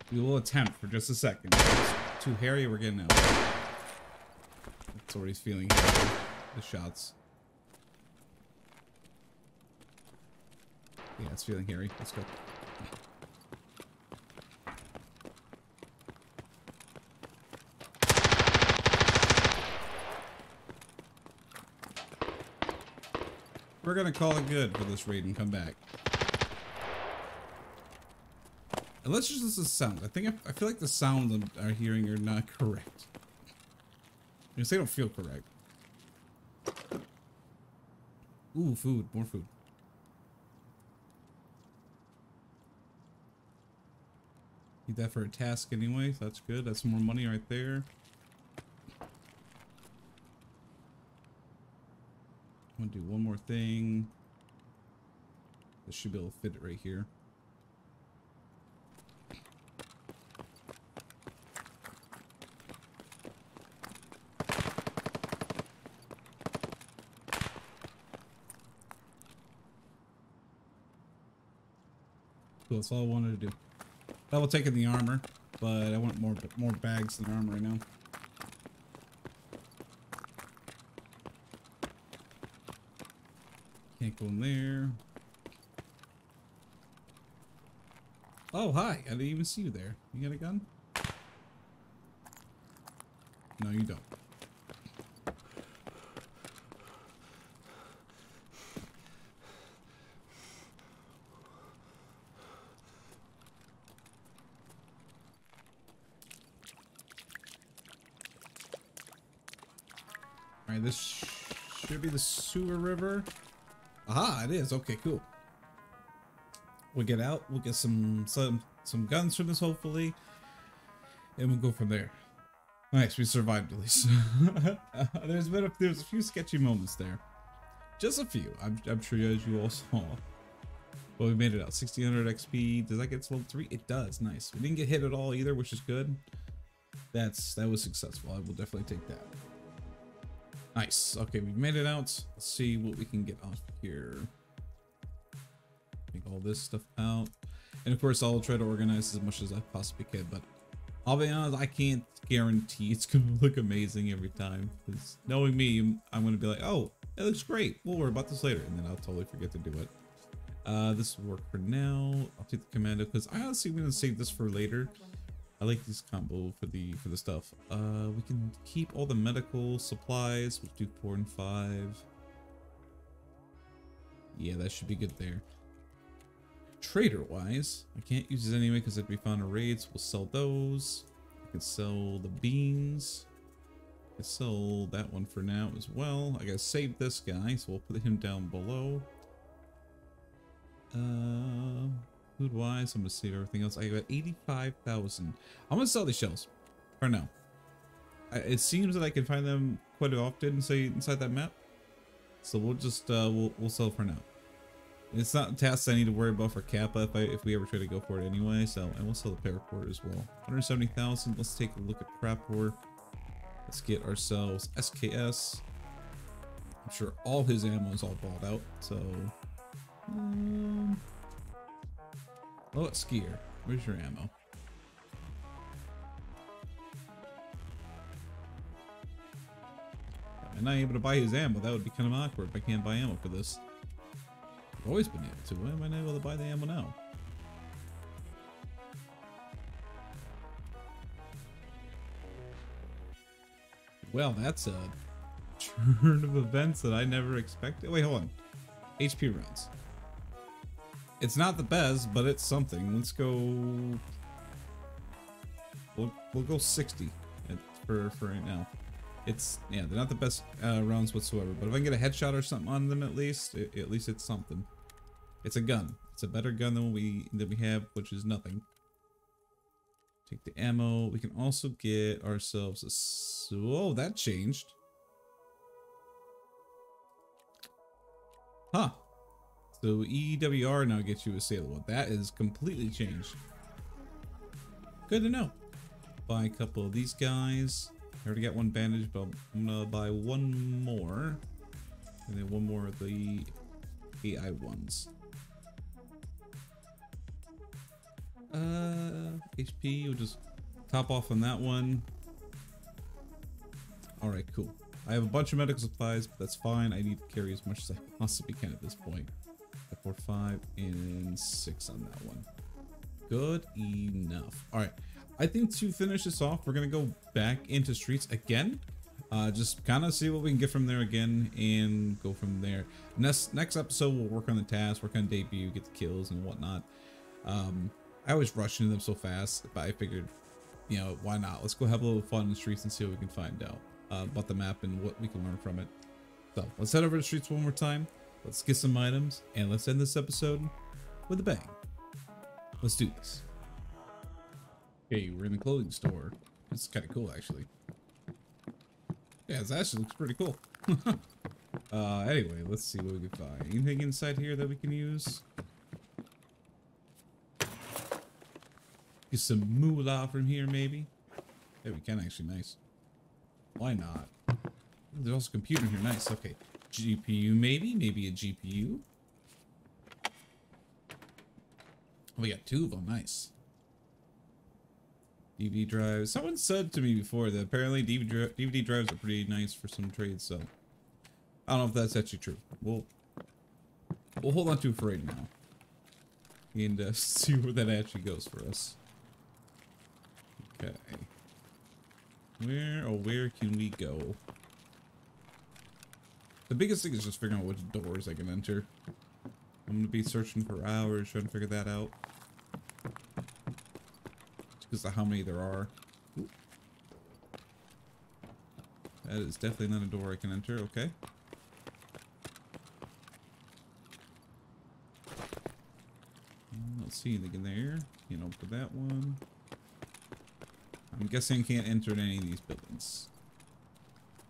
We will attempt for just a second. It's too hairy, we're getting out. That's what he's feeling. The shots. Yeah, it's feeling hairy. Let's go. We're gonna call it good for this raid and come back. And let's just listen to the sounds. I think I, I feel like the sounds I'm hearing are not *laughs* correct. Because they don't feel correct. Ooh, food. More food. Need that for a task anyway, so that's good. That's more money right there. I'm gonna do one more thing. This should be able to fit it right here. Cool, that's all I wanted to do. Double taking the armor, but I want more more bags than armor right now. Can't go in there. Oh, hi. I didn't even see you there. You got a gun? No, you don't. Alright, this sh should be the sewer river. Aha, it is. Okay, cool. We'll get out. We'll get some some some guns from this, hopefully, and we'll go from there. Nice, we survived at least. *laughs* there's been a, there's a few sketchy moments there, just a few. I'm I'm sure as you all saw. But we made it out. 1600 XP. Does that get to level three? It does. Nice. We didn't get hit at all either, which is good. That's that was successful. I will definitely take that. Nice. Okay, we've made it out. Let's see what we can get off here. Take all this stuff out. And of course, I'll try to organize as much as I possibly can, but I'll be honest, I can't guarantee it's *laughs* going to look amazing every time. Because knowing me, I'm going to be like, oh, it looks great. We'll worry about this later. And then I'll totally forget to do it. Uh, this will work for now. I'll take the commando because I honestly want to save this for later. I like this combo for the for the stuff. Uh, we can keep all the medical supplies. We'll do four and five. Yeah, that should be good there. Trader wise, I can't use this anyway because if we found a raids, we'll sell those. I can sell the beans. I can sell that one for now as well. I gotta save this guy, so we'll put him down below. Uh, food wise, I'm gonna save everything else. I got 85,000. I'm gonna sell these shells for now. I, it seems that I can find them quite often, say inside that map. So we'll just uh, we'll we'll sell for now. It's not tasks I need to worry about for Kappa if I if we ever try to go for it anyway. So and we'll sell the paracord as well. 170,000. Let's take a look at Prapor. Let's get ourselves SKS. I'm sure all his ammo is all bought out. So um, oh, it's Skier. Where's your ammo? I'm not able to buy his ammo. That would be kind of awkward if I can't buy ammo for this. I've always been able to. Why am I not able to buy the ammo now? Well, that's a *laughs* turn of events that I never expected. Wait, hold on. HP rounds. It's not the best, but it's something. Let's go. We'll we'll go 60 for for right now. It's yeah, they're not the best uh, rounds whatsoever. But if I can get a headshot or something on them, at least it, at least it's something. It's a gun. It's a better gun than we that we have, which is nothing. Take the ammo. We can also get ourselves a. Oh, that changed. Huh. So EWR now gets you a Salewa. That is completely changed. Good to know. Buy a couple of these guys. I already got one bandage, but I'm gonna buy one more. And then one more of the AI ones. Uh, HP, we'll just top off on that one. Alright, cool. I have a bunch of medical supplies, but that's fine. I need to carry as much as I possibly can at this point. Four, five, and six on that one. Good enough. All right. I think to finish this off, we're going to go back into streets again. Uh, just kind of see what we can get from there again and go from there. Next next episode, we'll work on the task, work on debut, get the kills and whatnot. Um, I always rush into them so fast, but I figured, you know, why not? Let's go have a little fun in the streets and see what we can find out uh, about the map and what we can learn from it. So let's head over to the streets one more time. Let's get some items and let's end this episode with a bang. Let's do this. Okay, we're in the clothing store. It's kind of cool, actually. Yeah, this actually looks pretty cool. *laughs* uh, anyway, let's see what we can find. Anything inside here that we can use? Get some moolah from here, maybe? Yeah, we can actually. Nice. Why not? There's also a computer here. Nice. Okay. GPU, maybe? Maybe a GPU? we got two of them. Nice. DVD drives. Someone said to me before that apparently DVD, DVD drives are pretty nice for some trades, so I don't know if that's actually true. We'll we'll hold on to it for right now and uh, *laughs* see where that actually goes for us. Okay. Where, oh, where can we go? The biggest thing is just figuring out which doors I can enter. I'm gonna be searching for hours trying to figure that out. Because of how many there are. That is definitely not a door I can enter, okay. Mm, I don't see anything in there. Can't open that one. I'm guessing I can't enter in any of these buildings.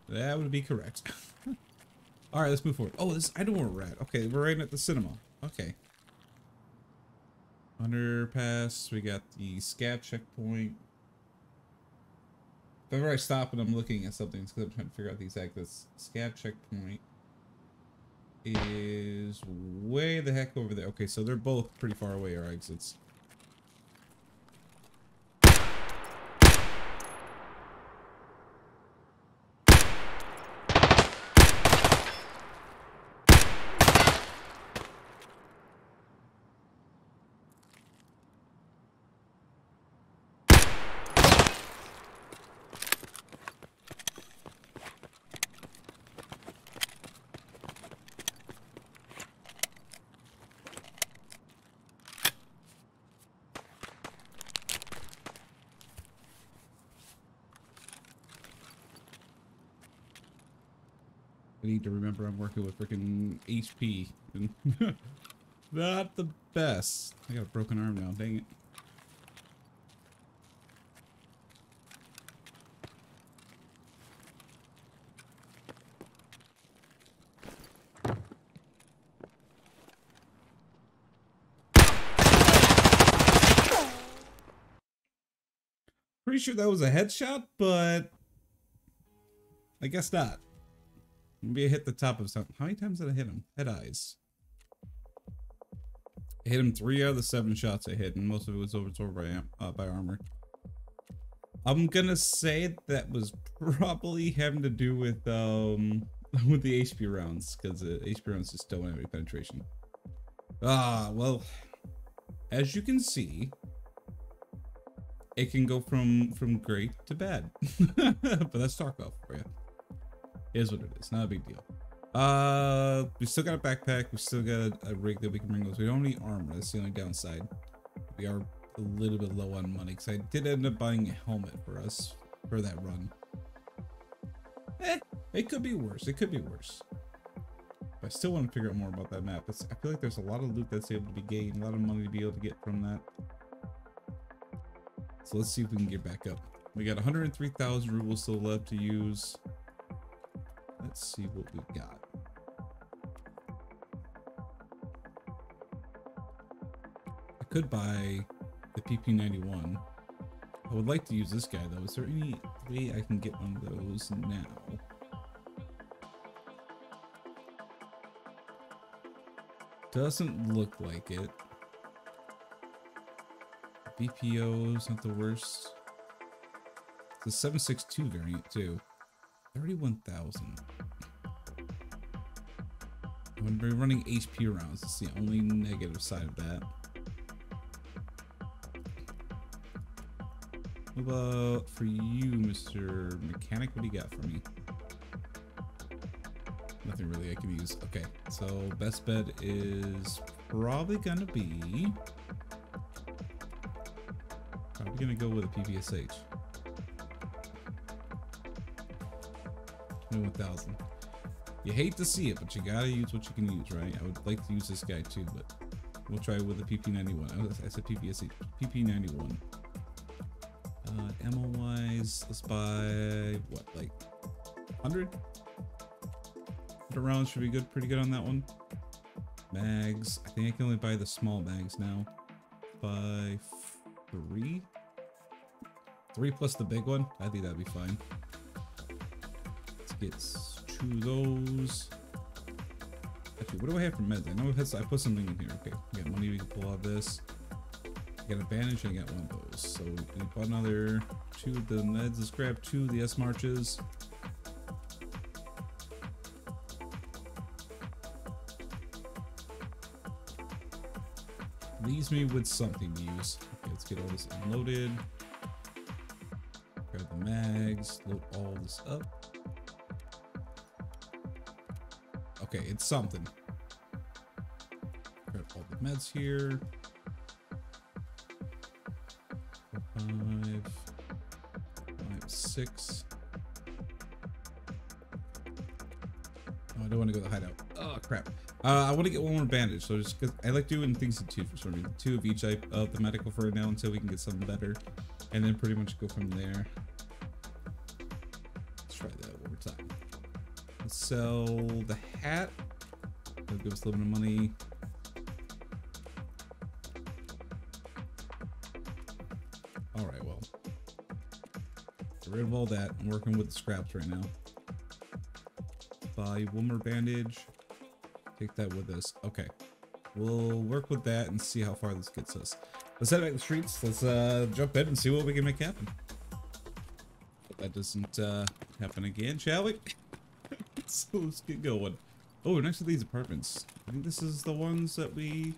That would be correct. *laughs* Alright, let's move forward. Oh, this I where we're at. Okay, we're right at the cinema. Okay. Underpass, we got the scav checkpoint. If ever I stop and I'm looking at something, it's because I'm trying to figure out the exact this scav checkpoint is way the heck over there. Okay, so they're both pretty far away, our exits. Need to remember I'm working with freaking HP. *laughs* Not the best. I got a broken arm now, dang it. Pretty sure that was a headshot, but I guess not. I hit the top of something. How many times did I hit him? Head eyes. I hit him three out of the seven shots I hit, and most of it was absorbed by, uh, by armor. I'm gonna say that was probably having to do with um *laughs* with the HP rounds, because the HP rounds just don't have any penetration. Ah, well, as you can see, it can go from from great to bad. *laughs* but that's Tarkov is what it is. Not a big deal. Uh, we still got a backpack. We still got a, a rig that we can bring those. We don't need armor. That's the only downside. We are a little bit low on money because I did end up buying a helmet for us for that run. Eh, it could be worse. It could be worse. But I still want to figure out more about that map. It's, I feel like there's a lot of loot that's able to be gained, a lot of money to be able to get from that. So let's see if we can get back up. We got 103,000 rubles still left to use. Let's see what we got. I could buy the PP91. I would like to use this guy though. Is there any way I can get one of those now? Doesn't look like it. VPO is not the worst. It's a 762 variant too. 31,000. When we're running HP rounds, it's the only negative side of that. What about for you, Mr. Mechanic? What do you got for me? Nothing really I can use. Okay, so best bet is probably gonna be probably gonna go with a PPSH. 21,000. You hate to see it, but you gotta use what you can use, right? I would like to use this guy too, but we'll try with the PP91. I said PPSH, PP91. Uh, ammo wise, let's buy what, like 100? 100 rounds should be good, pretty good on that one. Mags, I think I can only buy the small mags now. Buy three. Three plus the big one. I think that'd be fine. Let's get two those. Actually, what do I have for meds? I know I put something in here. Okay, we got money. We can pull out this. I got a bandage. I got one of those. So we bought another two of the meds. Let's grab two of the Esmarches. Leaves me with something to use. Okay, let's get all this unloaded. Grab the mags, load all this up. Okay, it's something. Grab all the meds here. Five, five, six. Oh, I don't want to go to the hideout. Oh crap. Uh, I want to get one more bandage, so just I like doing things in two for some reason. Two of each type of the medical for now until we can get something better, and then pretty much go from there. Sell the hat. That'll give us a little bit of money. All right, well, get rid of all that. I'm working with the scraps right now. Buy one more bandage. Take that with us. Okay. We'll work with that and see how far this gets us. Let's head back the streets. Let's uh, jump in and see what we can make happen. Hope that doesn't uh, happen again, shall we? So let's get going. Oh, next to these apartments. I think this is the ones that we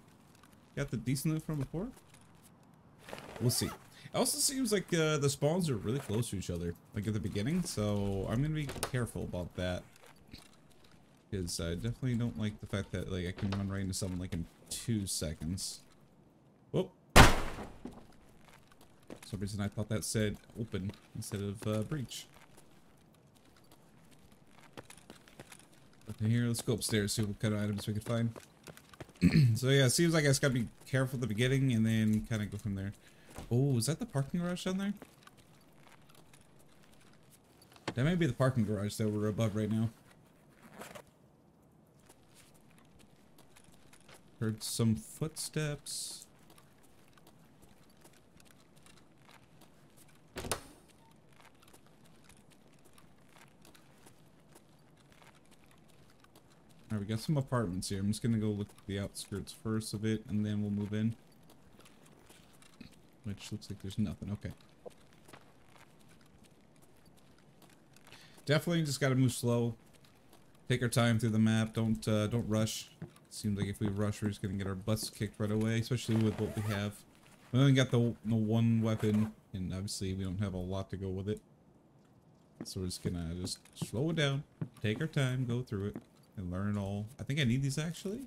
got the decent loot from before. We'll see. It also seems like uh, the spawns are really close to each other, like at the beginning. So I'm gonna be careful about that because I definitely don't like the fact that like I can run right into someone like in two seconds. Whoop. For some reason I thought that said open instead of uh, breach. Here, let's go upstairs, see what kind of items we can find. *clears throat* so yeah, it seems like I just gotta be careful at the beginning and then kind of go from there. Oh, is that the parking garage down there? That may be the parking garage that we're above right now. Heard some footsteps. Alright, we got some apartments here. I'm just gonna go look at the outskirts first of it, and then we'll move in. Which looks like there's nothing. Okay. Definitely just gotta move slow. Take our time through the map. Don't uh, don't rush. Seems like if we rush, we're just gonna get our butts kicked right away, especially with what we have. We only got the, the one weapon, and obviously we don't have a lot to go with it. So we're just gonna just slow it down, take our time, go through it, and learn all. I think I need these actually.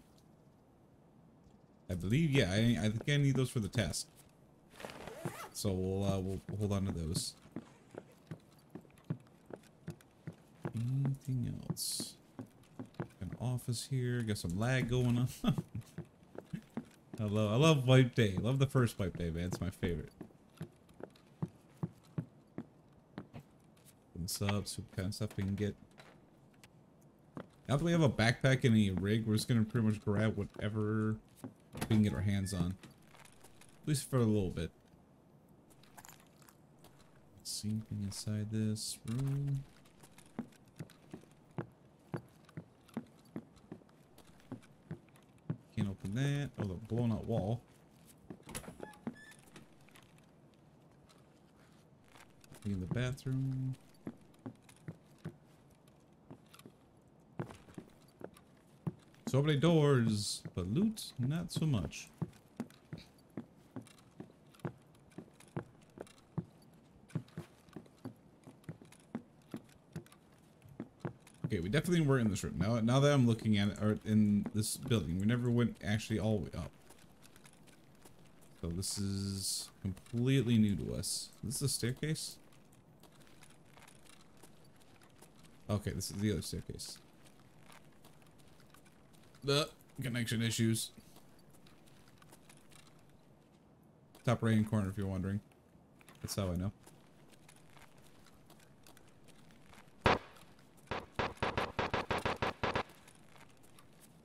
I believe, yeah, I, I think I need those for the test. So we'll, uh, we'll, hold on to those. Anything else? An office here. Got some lag going on. *laughs* Love I love Wipe Day. Love the first Wipe Day, man. It's my favorite. What's up? See kind of stuff we can get. Now that we have a backpack and a rig, we're just gonna pretty much grab whatever we can get our hands on. At least for a little bit. See anything inside this room? Can't open that. Oh, the blown out wall. In the bathroom. So many doors, but loot, not so much. Okay, we definitely were in this room. Now, now that I'm looking at it, or in this building, we never went actually all the way up. So this is completely new to us. This is a staircase? Okay, this is the other staircase. The connection issues. Top right hand corner if you're wondering. That's how I know.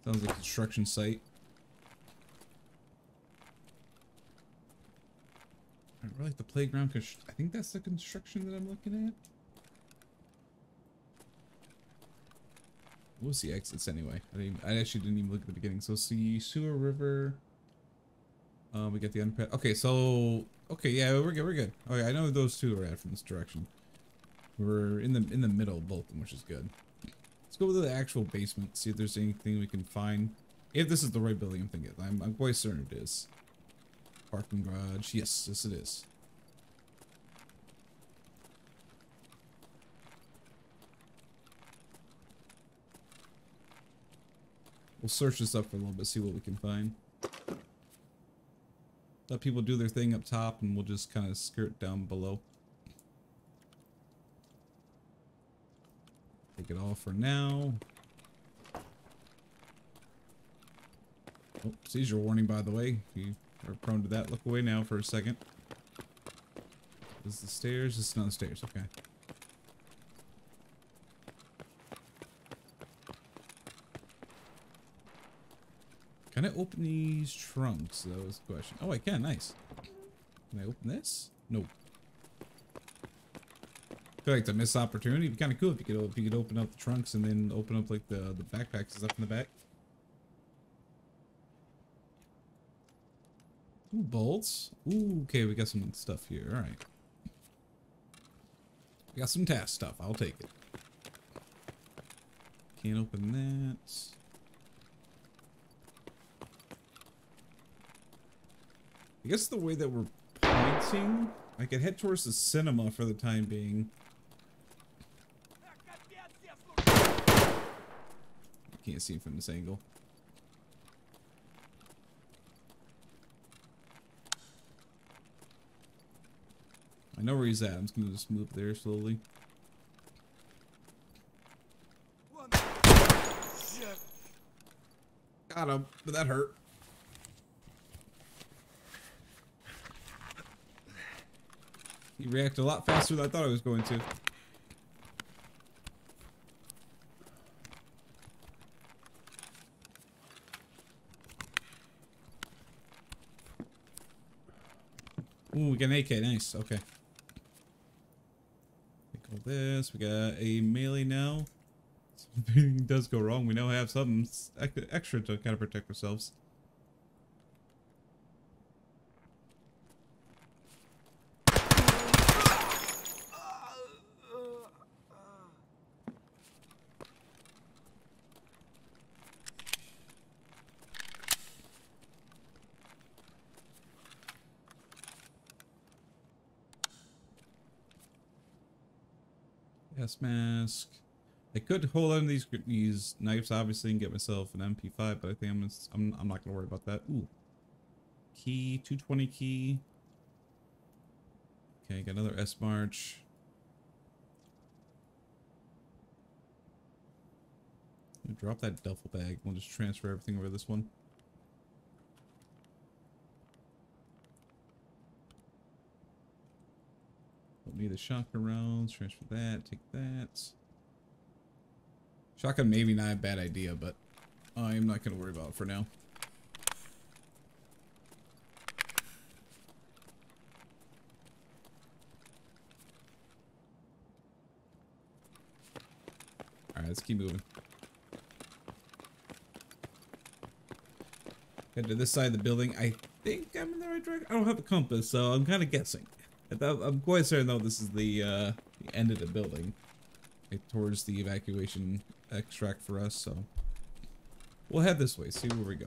Sounds like construction site. I really like the playground. Cause I think that's the construction that I'm looking at. What was the exits anyway? I didn't. I actually didn't even look at the beginning. So see sewer river. Uh, we get the unpet. Okay, so okay, yeah, we're good. We're good. Okay, I know those two are at from this direction. We're in the in the middle both of them, which is good. Let's go to the actual basement. See if there's anything we can find. If this is the right building, I'm thinking. I'm, I'm quite certain it is. Parking garage. Yes, yes, it is. We'll search this up for a little bit, see what we can find. Let people do their thing up top, and we'll just kind of skirt down below. Take it all for now. Oh, seizure warning, by the way. If you are prone to that, look away now for a second. This is the stairs. This is not the stairs. Okay. Can I open these trunks? That was the question. Oh, I can. Nice. Can I open this? No. I feel like a missed opportunity. It'd be kind of cool if you could if you could open up the trunks and then open up like the the backpacks stuff in the back. Ooh, bolts. Ooh, okay, we got some stuff here. All right. We got some task stuff. I'll take it. Can't open that. I guess the way that we're pointing, I could head towards the cinema for the time being. I can't see from this angle. I know where he's at. I'm just gonna just move there slowly. Got him, but that hurt. He reacted a lot faster than I thought I was going to. Ooh, we got an AK. Nice. Okay. Take all this. We got a melee now. *laughs* So if anything does go wrong, we now have something extra to kind of protect ourselves. Gas mask. I could hold on these these knives obviously and get myself an MP5, but I think I'm I'm I'm not gonna worry about that. Ooh, key 220 key. Okay, got another Esmarch. Drop that duffel bag. We'll just transfer everything over this one. Don't need the shotgun rounds. Transfer that. Take that. Shotgun maybe not a bad idea, but I'm not going to worry about it for now. Alright, let's keep moving. Head to this side of the building. I think I'm in the right direction. I don't have a compass, so I'm kind of guessing. I'm quite certain though this is the, uh, the end of the building. Like, towards the evacuation extract for us, so. We'll head this way, see where we go.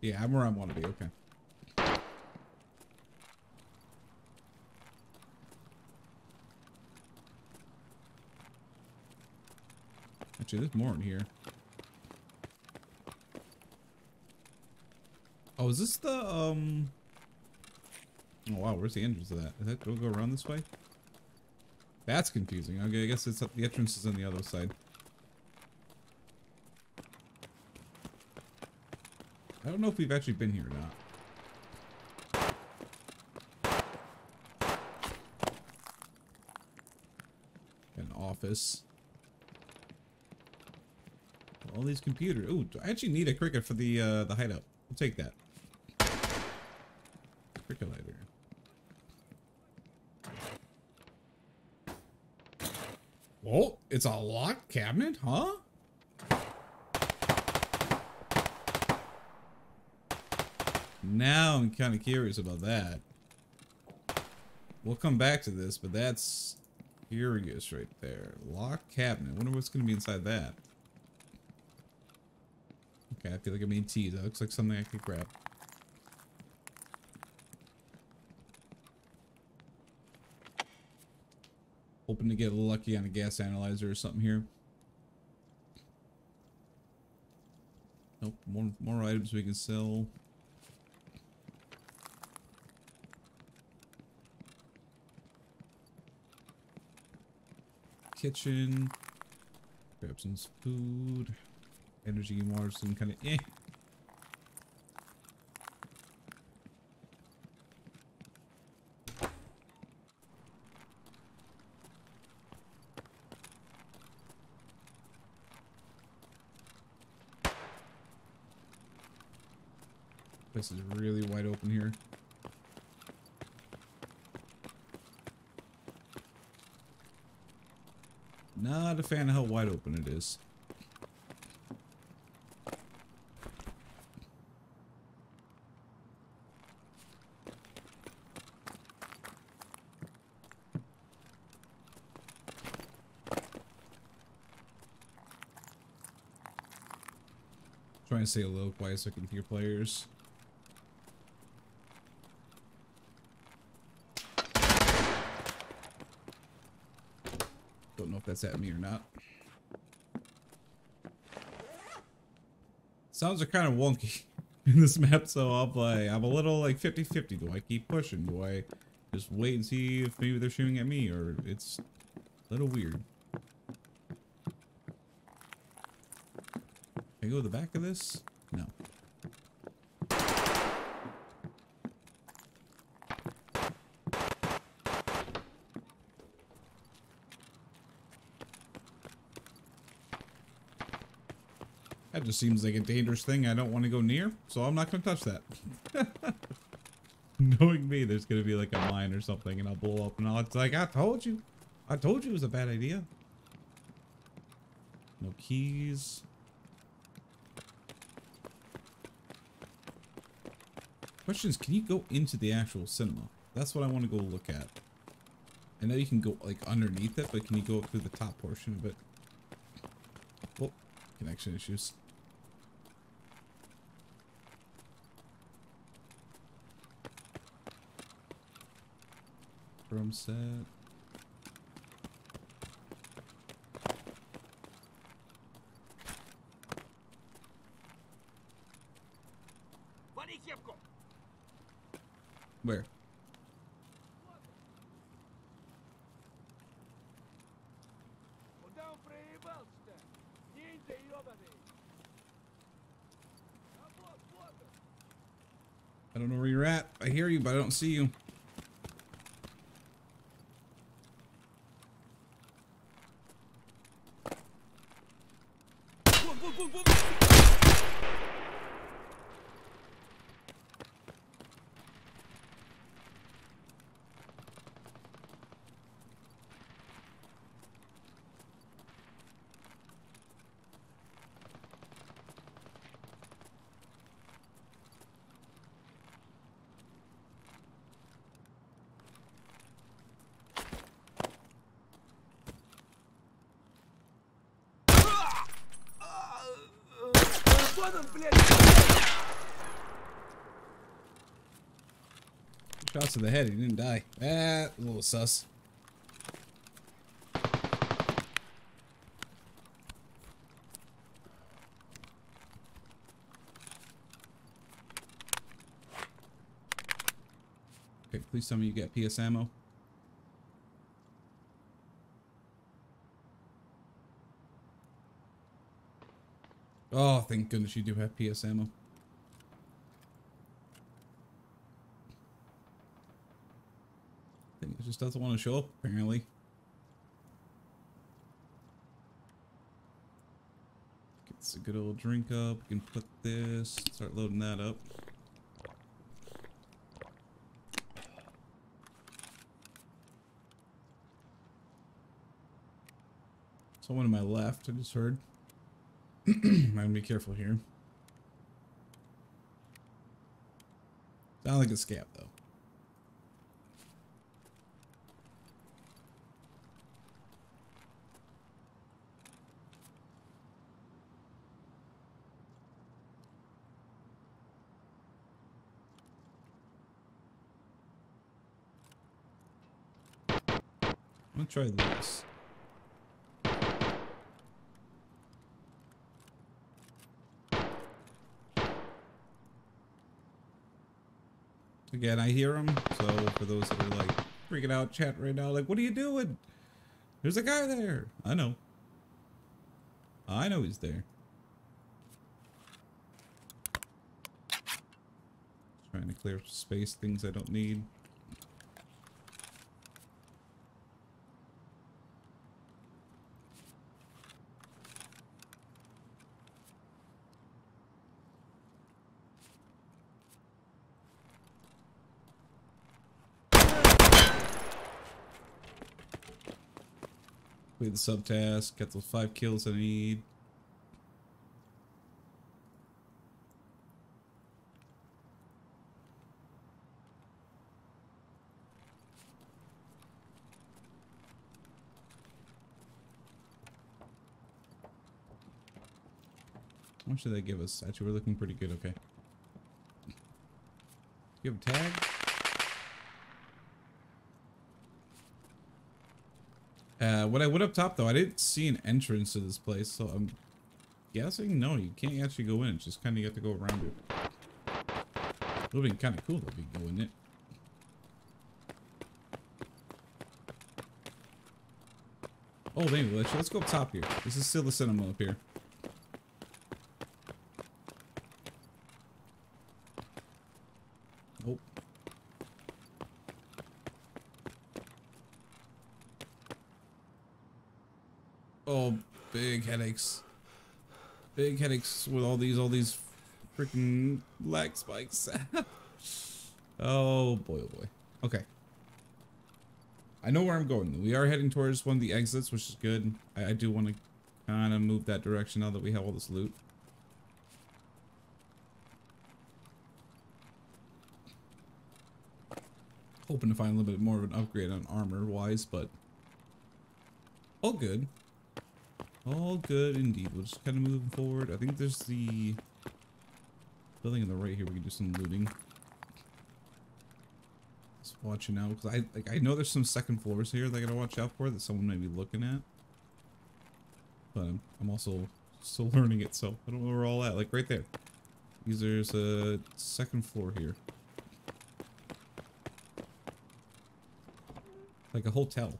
Yeah, I'm where I want to be, okay. Actually, there's more in here. Oh, is this the, um... Oh, wow, where's the entrance of that? Is that, do we go around this way? That's confusing. Okay, I guess it's the entrance is on the other side. I don't know if we've actually been here or not. office. All these computers. Ooh, I actually need a cricket for the uh, the hideout. I'll take that. Cricket lighter. Oh, it's a locked cabinet, huh? Now I'm kind of curious about that. We'll come back to this, but that's curious right there. Locked cabinet. wonder what's going to be inside that. Okay, I feel like I'm being teased. That looks like something I could grab. Hoping to get lucky on a gas analyzer or something here. Nope, more, more items we can sell. Kitchen. Grab some food. Energy and some kind of eh. This is really wide open here. Not a fan of how wide open it is. To little quiet so I can hear players. Don't know if that's at me or not. Sounds are kind of wonky *laughs* in this map, so I'll play. I'm a little like 50-50. Do I keep pushing? Do I just wait and see if maybe they're shooting at me or it's a little weird. Can I go to the back of this? No. That just seems like a dangerous thing I don't want to go near, so I'm not going to touch that. *laughs* Knowing me, there's going to be like a mine or something and I'll blow up and I'll, it's like, I told you. I told you it was a bad idea. No keys. Question is, can you go into the actual cinema? That's what I want to go look at. I know you can go like underneath it, but can you go up through the top portion of it? Oh, connection issues. Drum set. See you. Shots to the head, he didn't die. Ah, a little sus. Okay, please tell me you get PS ammo. thank goodness you do have PS ammo. I think it just doesn't want to show up, apparently. Get a good old drink up. We can put this, start loading that up. Someone to my left, I just heard. *clears throat* I'm gonna be careful here. Sound like a scav though. I'm gonna try this. Again, I hear them. So for those that are like freaking out chat right now, like, what are you doing? There's a guy there. I know. I know he's there. Trying to clear space, things I don't need. Complete the subtask, get those five kills I need. How much did they give us? Actually, we're looking pretty good, okay. You have a tag? Uh, when I went up top, though, I didn't see an entrance to this place, so I'm guessing no, you can't actually go in. It's just kind of you have to go around it. It would be kind of cool if we go in it. Oh, let's let's go up top here. This is still the cinema up here. Oh. Oh, big headaches. Big headaches with all these, all these freaking lag spikes. *laughs* oh boy, oh boy. Okay. I know where I'm going. We are heading towards one of the exits, which is good. I, I do want to kind of move that direction now that we have all this loot. Hoping to find a little bit more of an upgrade on armor wise, but all good. All good indeed. We're just kind of moving forward. I think there's the building on the right here. We can do some looting. Just watching out because I like I know there's some second floors here that I gotta watch out for that someone may be looking at. But I'm, I'm also still *laughs* learning it, so I don't know where we're all at. Like right there. Because there's a second floor here. Like a hotel.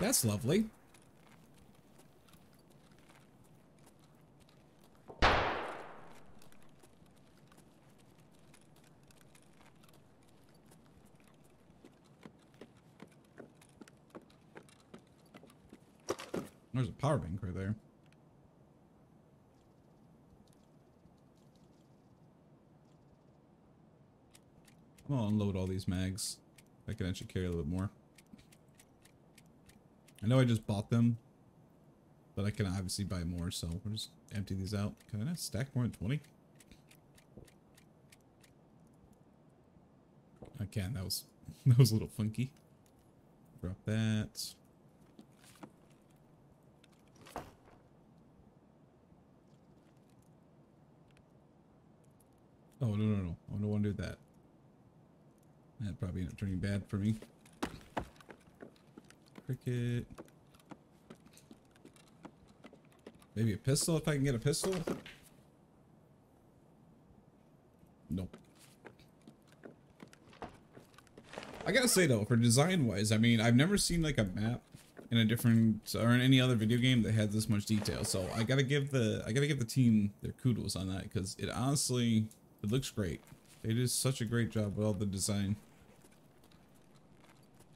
That's lovely. There's a power bank right there. I'll unload all these mags. I can actually carry a little bit more. I know I just bought them, but I can obviously buy more, so we'll just empty these out. Can I stack more than 20? I can, that was, *laughs* that was a little funky. Drop that. Oh, no, no, no. I don't want to do that. That probably end up turning bad for me. Cricket. Maybe a pistol if I can get a pistol? Nope. I gotta say though, for design wise, I mean, I've never seen like a map in a different or in any other video game that had this much detail. So I gotta give the I gotta give the team their kudos on that because it honestly it looks great. They did such a great job with all the design.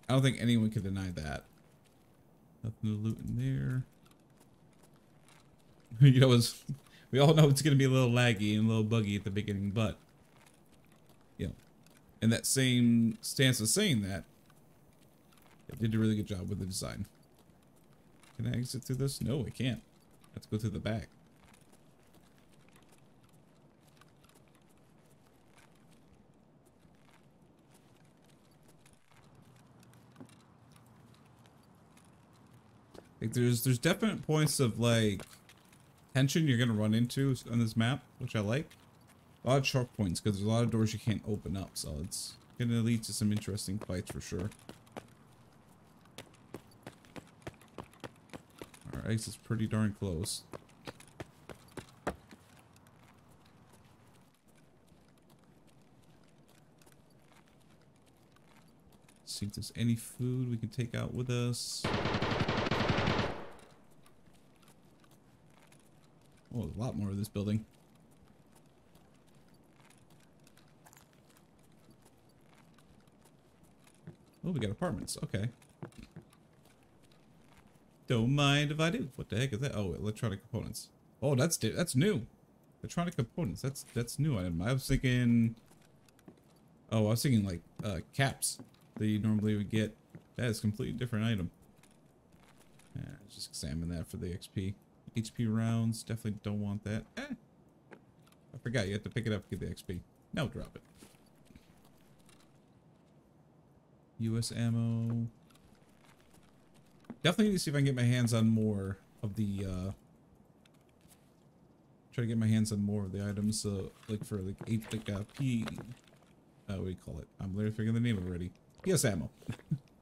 I don't think anyone could deny that. Nothing to loot in there. *laughs* you know, it's, we all know it's going to be a little laggy and a little buggy at the beginning, but, you know, in that same stance of saying that, it did a really good job with the design. Can I exit through this? No, I can't. To go through the back. Like there's there's definite points of like tension you're gonna run into on this map, which I like. A lot of choke points because there's a lot of doors you can't open up, so it's gonna lead to some interesting fights for sure. Alright, it's pretty darn close. See if there's any food we can take out with us. A lot more of this building. Oh, we got apartments. Okay. Don't mind if I do. What the heck is that? Oh, electronic components. Oh, that's that's new. Electronic components. That's that's new item. I was thinking. Oh, I was thinking like uh, caps that you normally would get. That is completely different item. Yeah, just examine that for the XP. HP rounds. Definitely don't want that. Eh. I forgot you have to pick it up to get the XP. Now drop it. US ammo. Definitely need to see if I can get my hands on more of the, uh... Try to get my hands on more of the items, uh, like for, like, eight, like, uh, P... Uh, what do you call it? I'm literally forgetting the name already. PS ammo.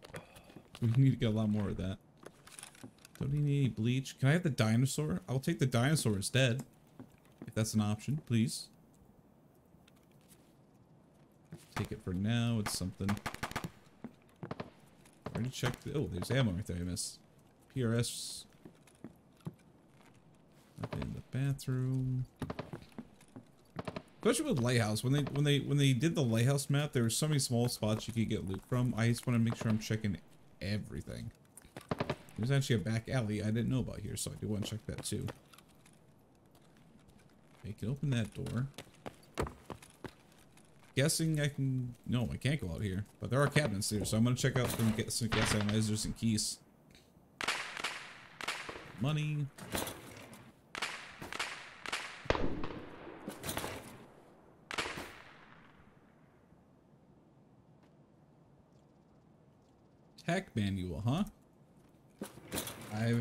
*laughs* we need to get a lot more of that. Don't need any bleach. Can I have the dinosaur? I'll take the dinosaur instead. If that's an option, please. Take it for now. It's something. I already checked. Oh, there's ammo right there. I missed. PRS. In the bathroom. Especially with lighthouse, when they when they when they did the lighthouse map, there were so many small spots you could get loot from. I just want to make sure I'm checking everything. There's actually a back alley I didn't know about here, so I do want to check that too. I can open that door. Guessing I can... No, I can't go out here. But there are cabinets here, so I'm going to check out some, get some gas analyzers and keys. Money. Tech manual, huh?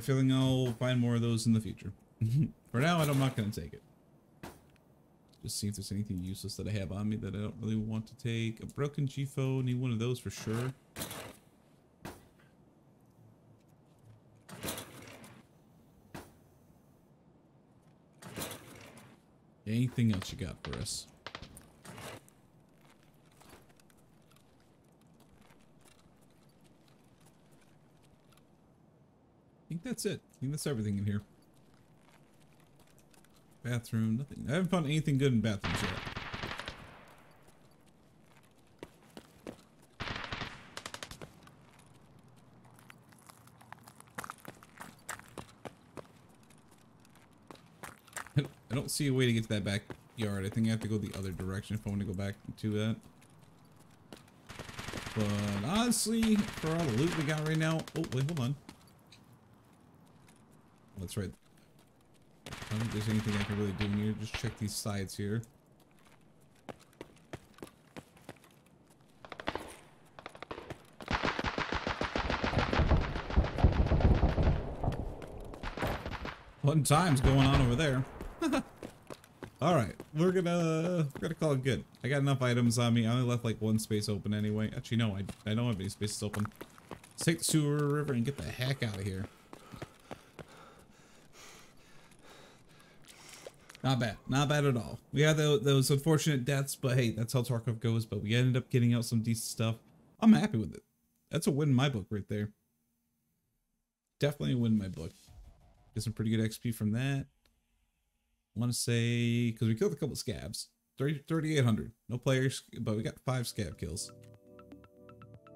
Feeling oh, I'll find more of those in the future. *laughs* For now, I'm not going to take it. Just see if there's anything useless that I have on me that I don't really want to take. A broken GPhone, need one of those for sure. Anything else you got for us? Think that's it. I think that's everything in here. Bathroom, nothing. I haven't found anything good in bathrooms yet. I don't see a way to get to that backyard. I think I have to go the other direction if I want to go back to that. But honestly, for all the loot we got right now... Oh, wait, hold on. That's right. I don't think there's anything I can really do here. Just check these sides here. Fun times going on over there. *laughs* All right, we're gonna we're gonna call it good. I got enough items on me. I only left like one space open anyway. Actually, no, I I don't have any spaces open. Let's take the sewer river and get the heck out of here. Not bad. Not bad at all. We had those, those unfortunate deaths, but hey, that's how Tarkov goes. But we ended up getting out some decent stuff. I'm happy with it. That's a win in my book right there. Definitely a win in my book. Get some pretty good XP from that. I want to say, because we killed a couple scavs. 30, 3,800. No players, but we got five scav kills.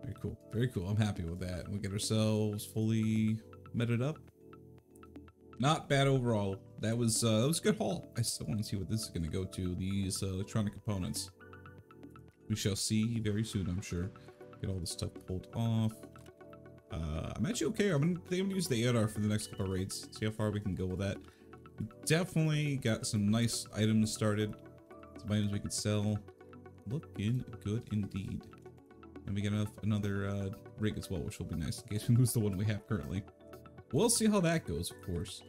Very cool. Very cool. I'm happy with that. We get ourselves fully meted up. Not bad overall. that was uh, that was a good haul. I still want to see what this is going to go to. These uh, electronic components. We shall see very soon, I'm sure. Get all this stuff pulled off. Uh, I'm actually okay. I'm gonna, I'm gonna use the AR for the next couple raids. See how far we can go with that. We definitely got some nice items started. Some items we can sell. Looking good indeed. And we get enough, another uh, rig as well, which will be nice in case we lose the one we have currently. We'll see how that goes, of course.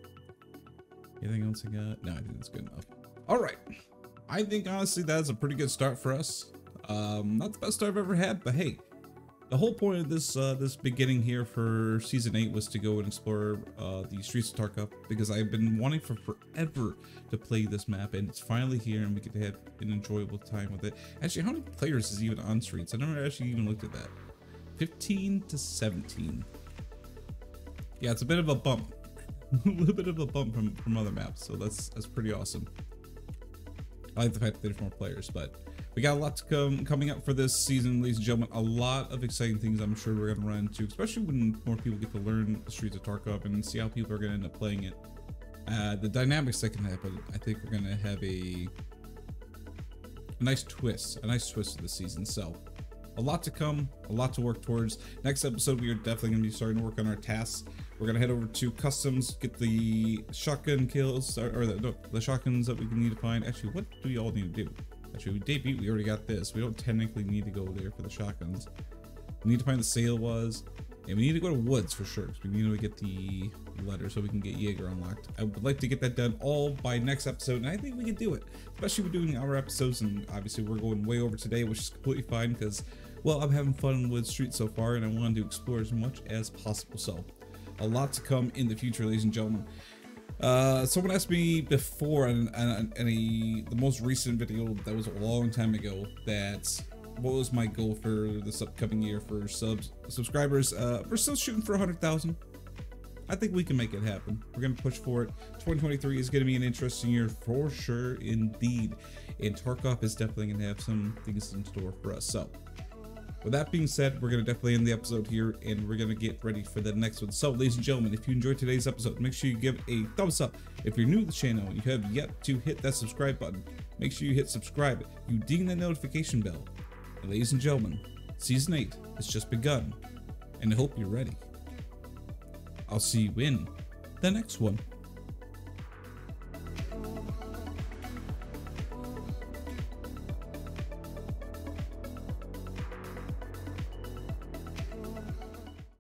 Anything else I got? No, I think that's good enough. All right. I think honestly that's a pretty good start for us. Um, not the best start I've ever had, but hey, the whole point of this uh, this beginning here for season eight was to go and explore uh, the streets of Tarkov because I've been wanting for forever to play this map, and it's finally here, and we get to have an enjoyable time with it. Actually, how many players is even on streets? I never actually even looked at that. 15 to 17. Yeah, it's a bit of a bump, *laughs* a little bit of a bump from from other maps, so that's that's pretty awesome. I like the fact that there's more players, but we got a lot to come coming up for this season, ladies and gentlemen. A lot of exciting things I'm sure we're gonna run into, especially when more people get to learn the Streets of Tarkov and see how people are gonna end up playing it. Uh, the dynamics that can happen, I think we're gonna have a, a nice twist, a nice twist to the season. So, a lot to come, a lot to work towards. Next episode, we are definitely gonna be starting to work on our tasks. We're gonna head over to customs, get the shotgun kills, or, or the, no, the shotguns that we need to find. Actually, what do we all need to do? Actually, we debut, we already got this. We don't technically need to go there for the shotguns. We need to find the Salewas, and we need to go to woods for sure. Because we need to get the letter so we can get Jaeger unlocked. I would like to get that done all by next episode, and I think we can do it. Especially with doing our episodes, and obviously we're going way over today, which is completely fine because, well, I'm having fun with Street so far, and I wanted to explore as much as possible. So, a lot to come in the future, ladies and gentlemen. Uh, someone asked me before in, in, in a, the most recent video that was a long time ago that what was my goal for this upcoming year for subs subscribers. Uh, we're still shooting for 100,000. I think we can make it happen. We're going to push for it. 2023 is going to be an interesting year for sure indeed. And Tarkov is definitely going to have some things in store for us. So, with that being said, we're going to definitely end the episode here and we're going to get ready for the next one. So, ladies and gentlemen, if you enjoyed today's episode, make sure you give a thumbs up. If you're new to the channel and you have yet to hit that subscribe button, make sure you hit subscribe. You ding the notification bell. And ladies and gentlemen, Season 8 has just begun, and I hope you're ready. I'll see you in the next one.